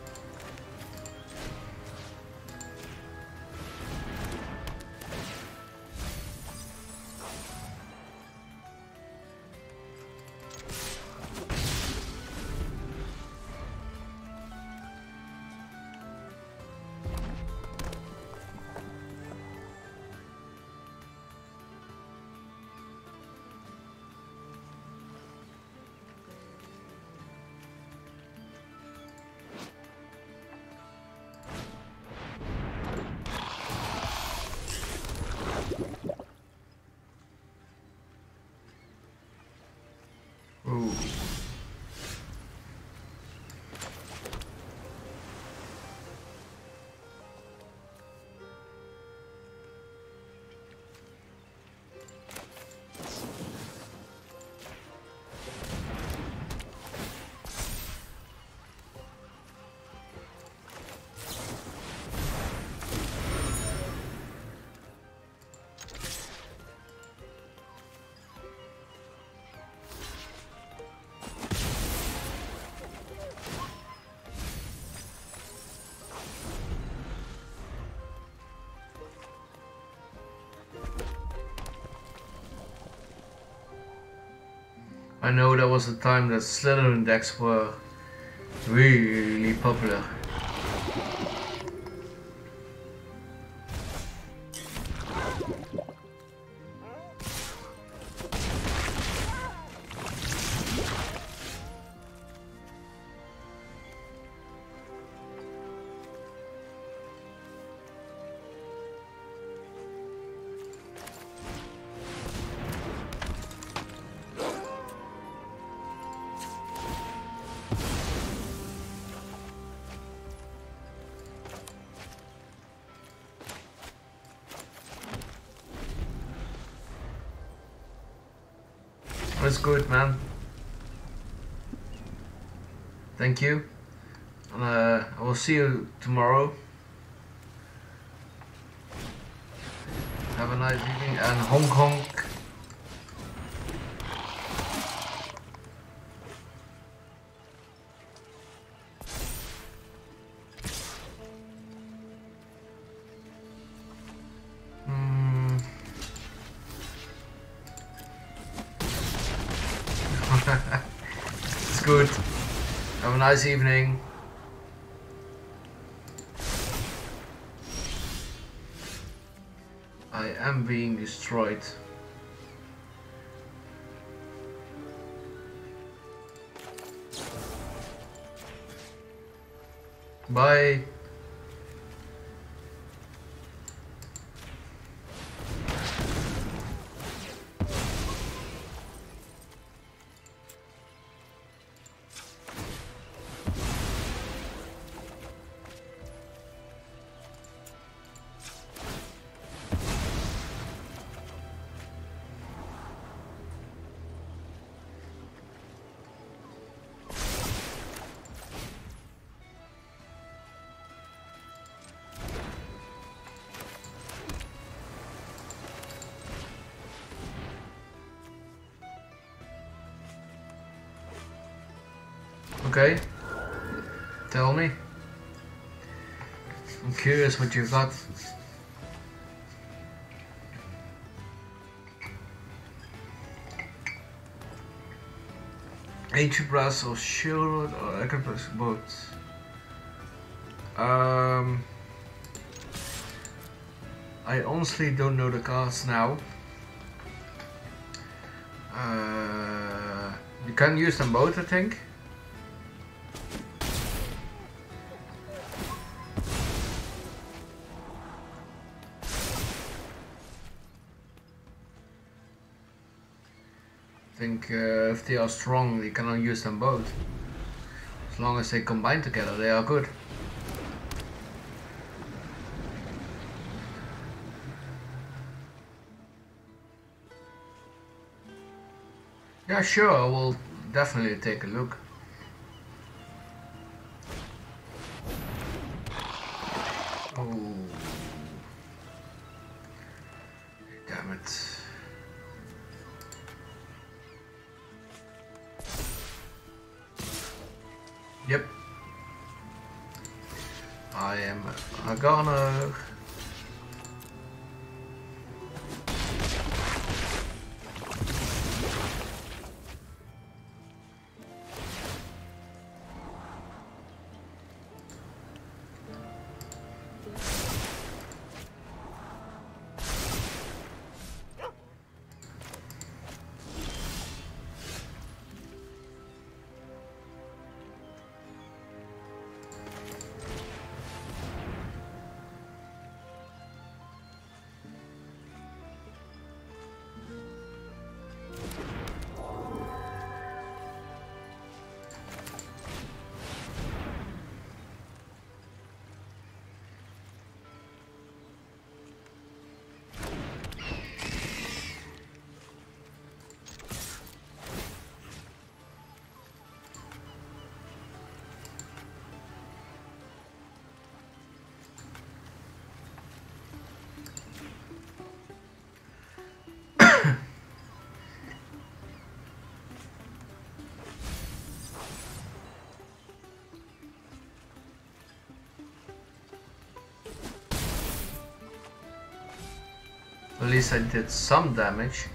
I know that was the time that Slytherin decks were really popular. Good, man. Thank you. And, uh, I will see you tomorrow. Have a nice evening and Hong Kong. Nice evening. I am being destroyed. Bye. Curious what you got. Ancient Brass or Shield or I can press both. Um, I honestly don't know the cards now. Uh, you can use them both, I think. They are strong, you cannot use them both. As long as they combine together, they are good. Yeah, sure, I will definitely take a look. Least I did some damage.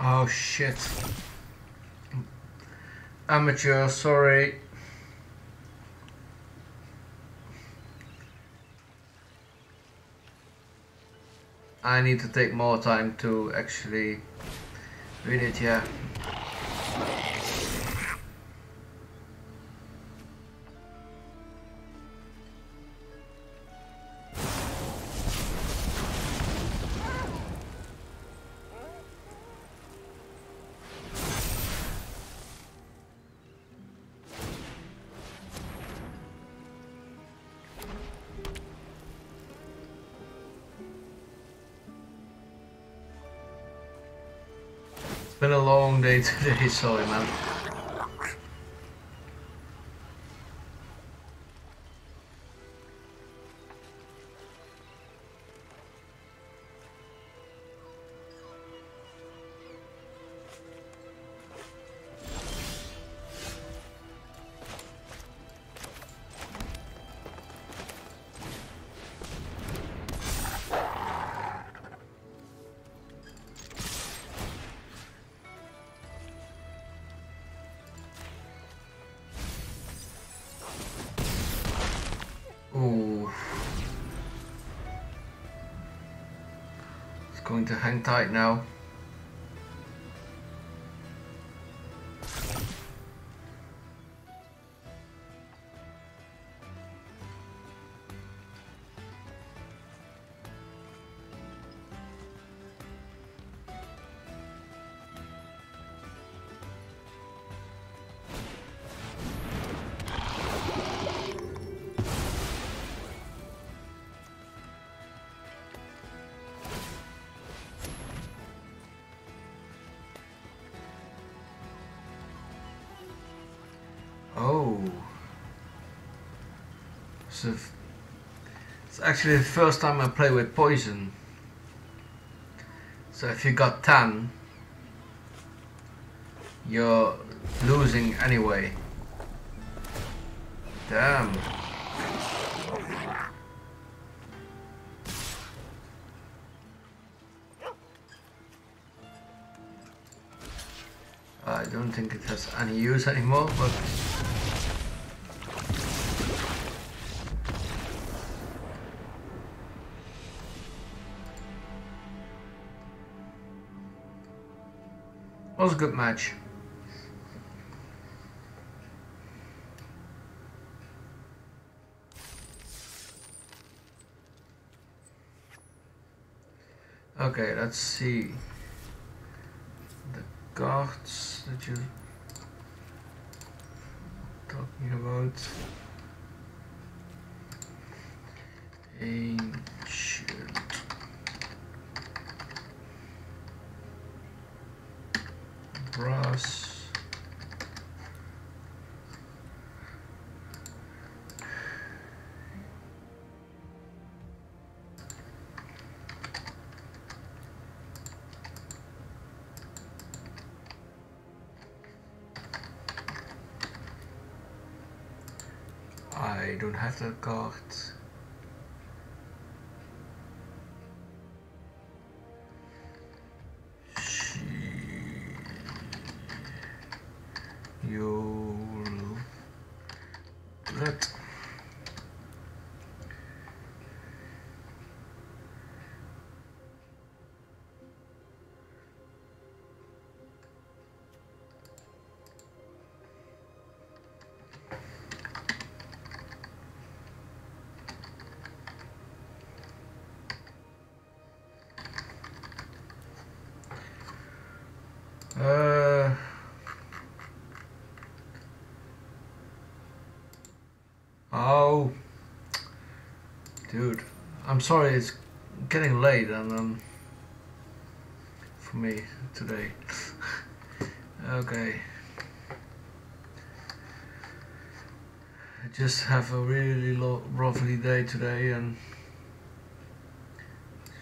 Oh shit. Amateur, sorry. I need to take more time to actually read it, yeah. Day today, sorry going to hang tight now. Actually the first time I play with poison. So if you got 10, you're losing anyway. Damn. I don't think it has any use anymore, but good match. Okay, let's see the cards that you're talking about. Ancient. Brass. I don't have I'm sorry. It's getting late, and um, for me today. *laughs* okay. I just have a really lo- lovely day today, and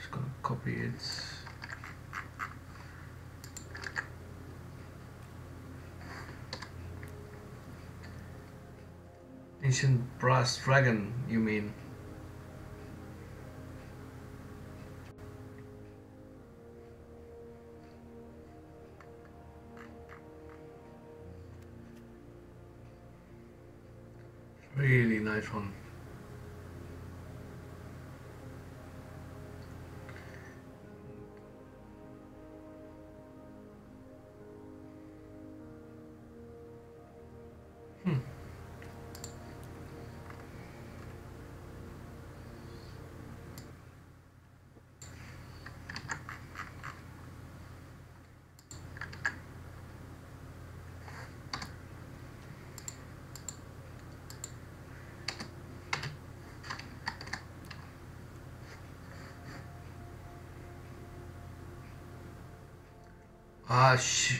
just gonna copy it. Ancient brass dragon, you mean? Really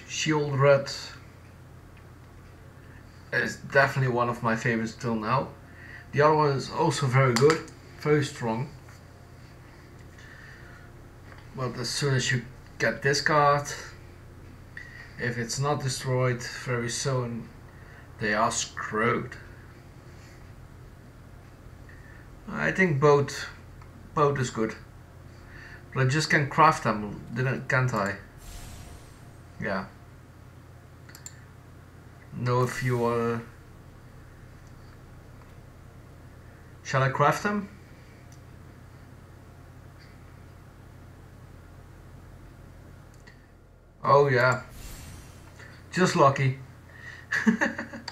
Shield Red is definitely one of my favorites till now. The other one is also very good, very strong. But as soon as you get this card, if it's not destroyed very soon, they are screwed. I think both, both is good. But I just can craft them, didn't can't I? Yeah. You uh Shall I craft them? Oh yeah. Just lucky. *laughs*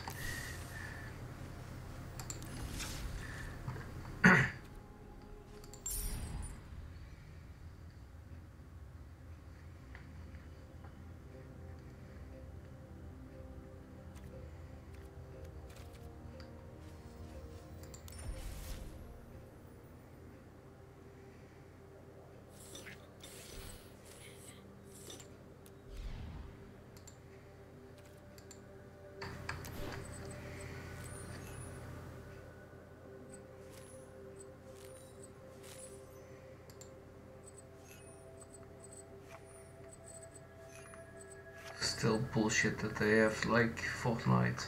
bullshit that they have like Fortnite.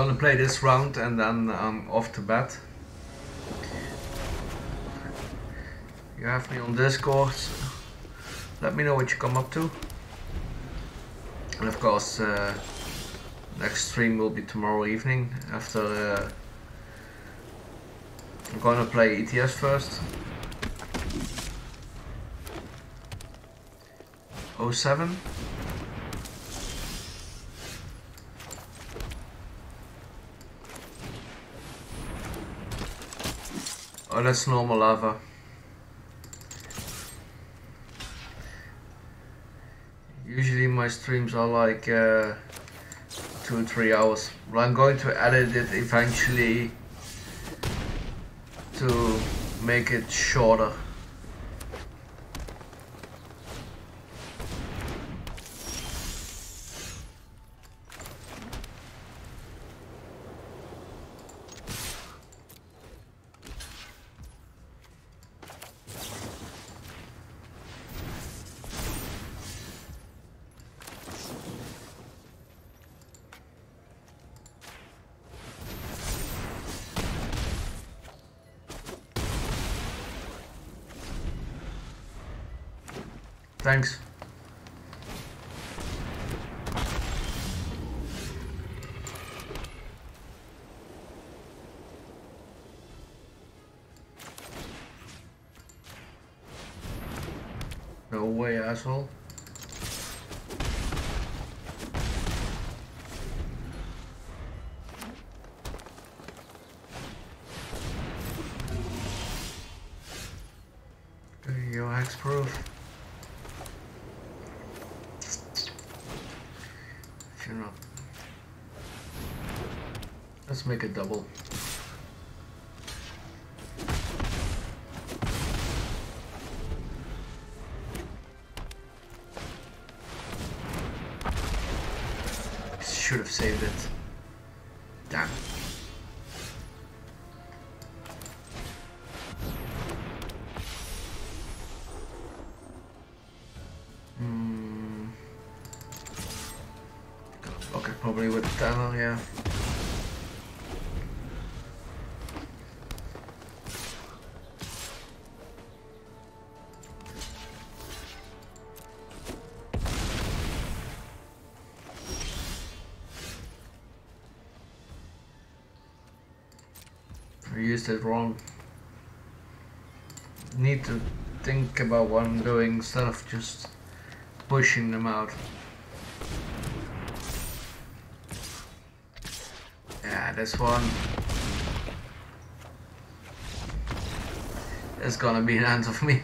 Gonna play this round and then I'm off to bed. You have me on Discord. Let me know what you come up to. And of course, uh, next stream will be tomorrow evening after. Uh, I'm gonna play ETS first. 07. Oh, that's normal lava. Usually my streams are like uh, two or three hours. But I'm going to edit it eventually to make it shorter. Used it wrong. Need to think about what I'm doing instead of just pushing them out. Yeah, this one is gonna be an end of me.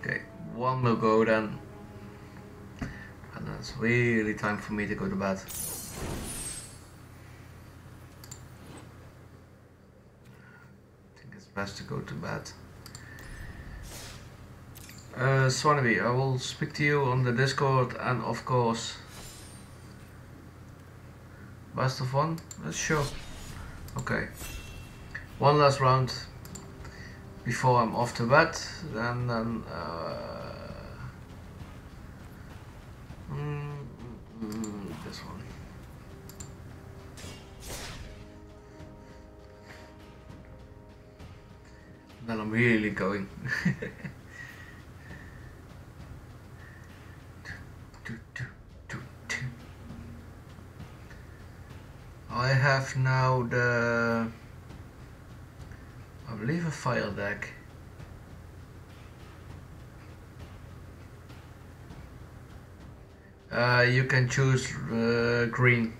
Okay, one will go then. And it's really time for me to go to bed. Best to go to bed. Uh, Swaneby, I will speak to you on the Discord and of course Best of one? Let's show. Okay. One last round before I'm off to bed. Then, then uh, now the I believe a fire deck. Uh, you can choose uh, green.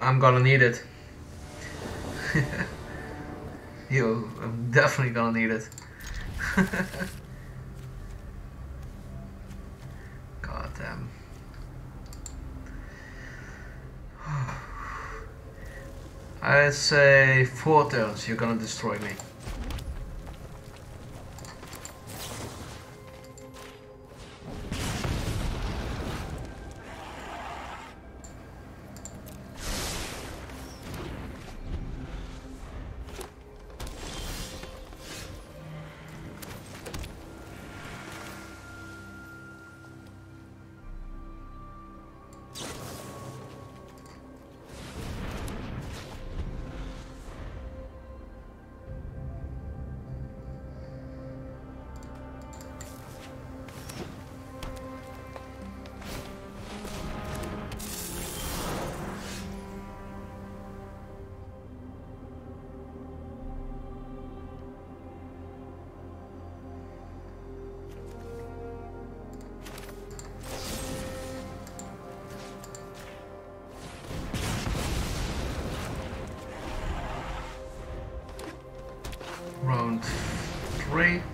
I'm gonna need it. *laughs* Yo, I'm definitely gonna need it. *laughs* God damn. I say four turns, you're gonna destroy me. three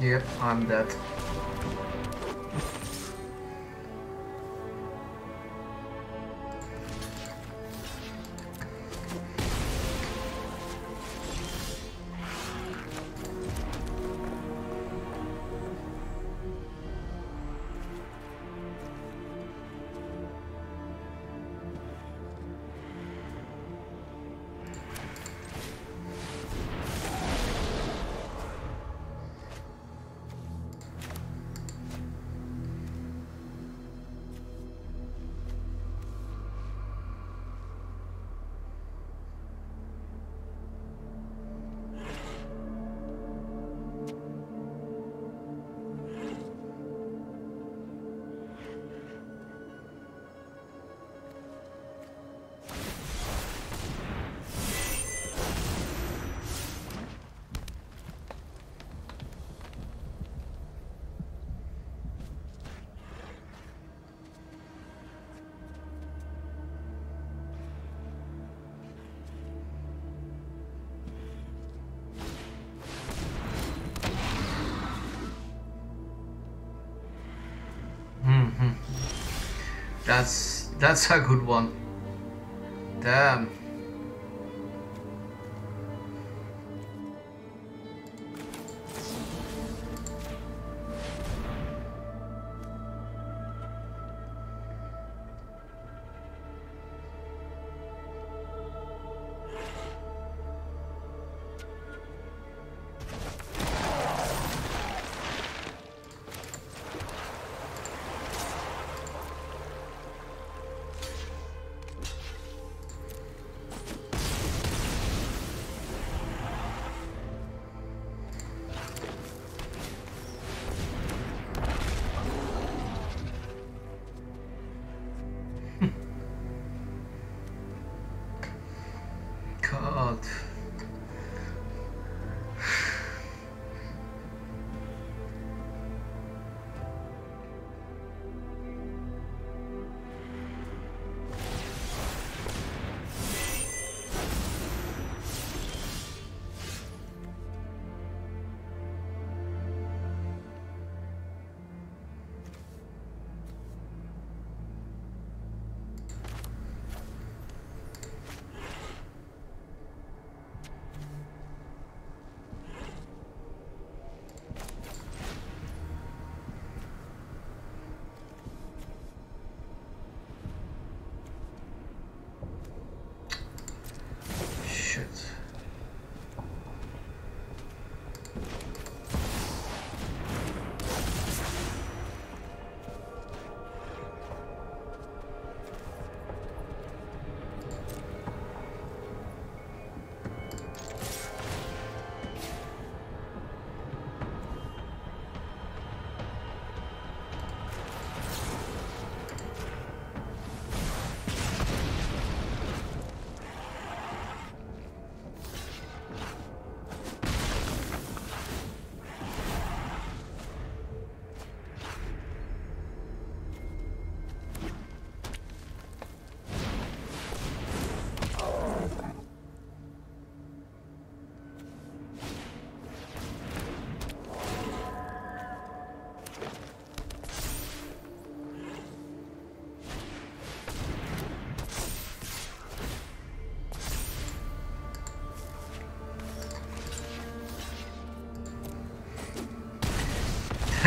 Yep, I'm dead. That's that's a good one. Damn.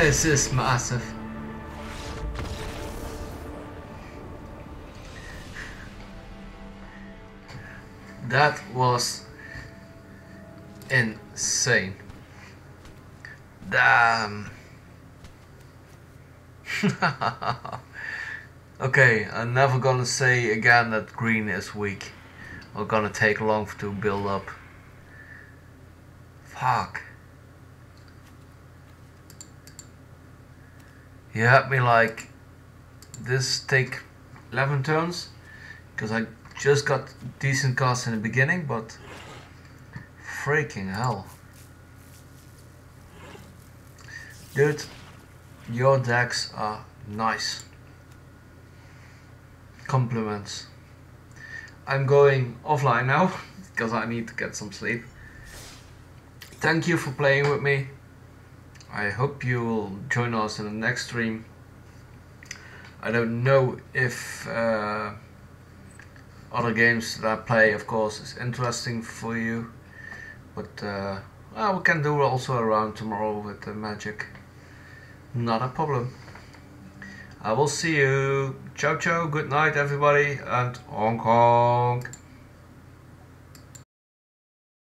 This is massive. That was insane. Damn. *laughs* okay, I'm never gonna say again that green is weak. Or gonna take long to build up. Fuck. You had me like this take 11 turns because I just got decent casts in the beginning but freaking hell. Dude your decks are nice. Compliments. I'm going offline now *laughs* because I need to get some sleep. Thank you for playing with me I hope you will join us in the next stream. I don't know if uh, other games that I play, of course, is interesting for you, but uh, well, we can do also around tomorrow with the magic. Not a problem. I will see you. Ciao ciao, good night everybody, and Hong Kong.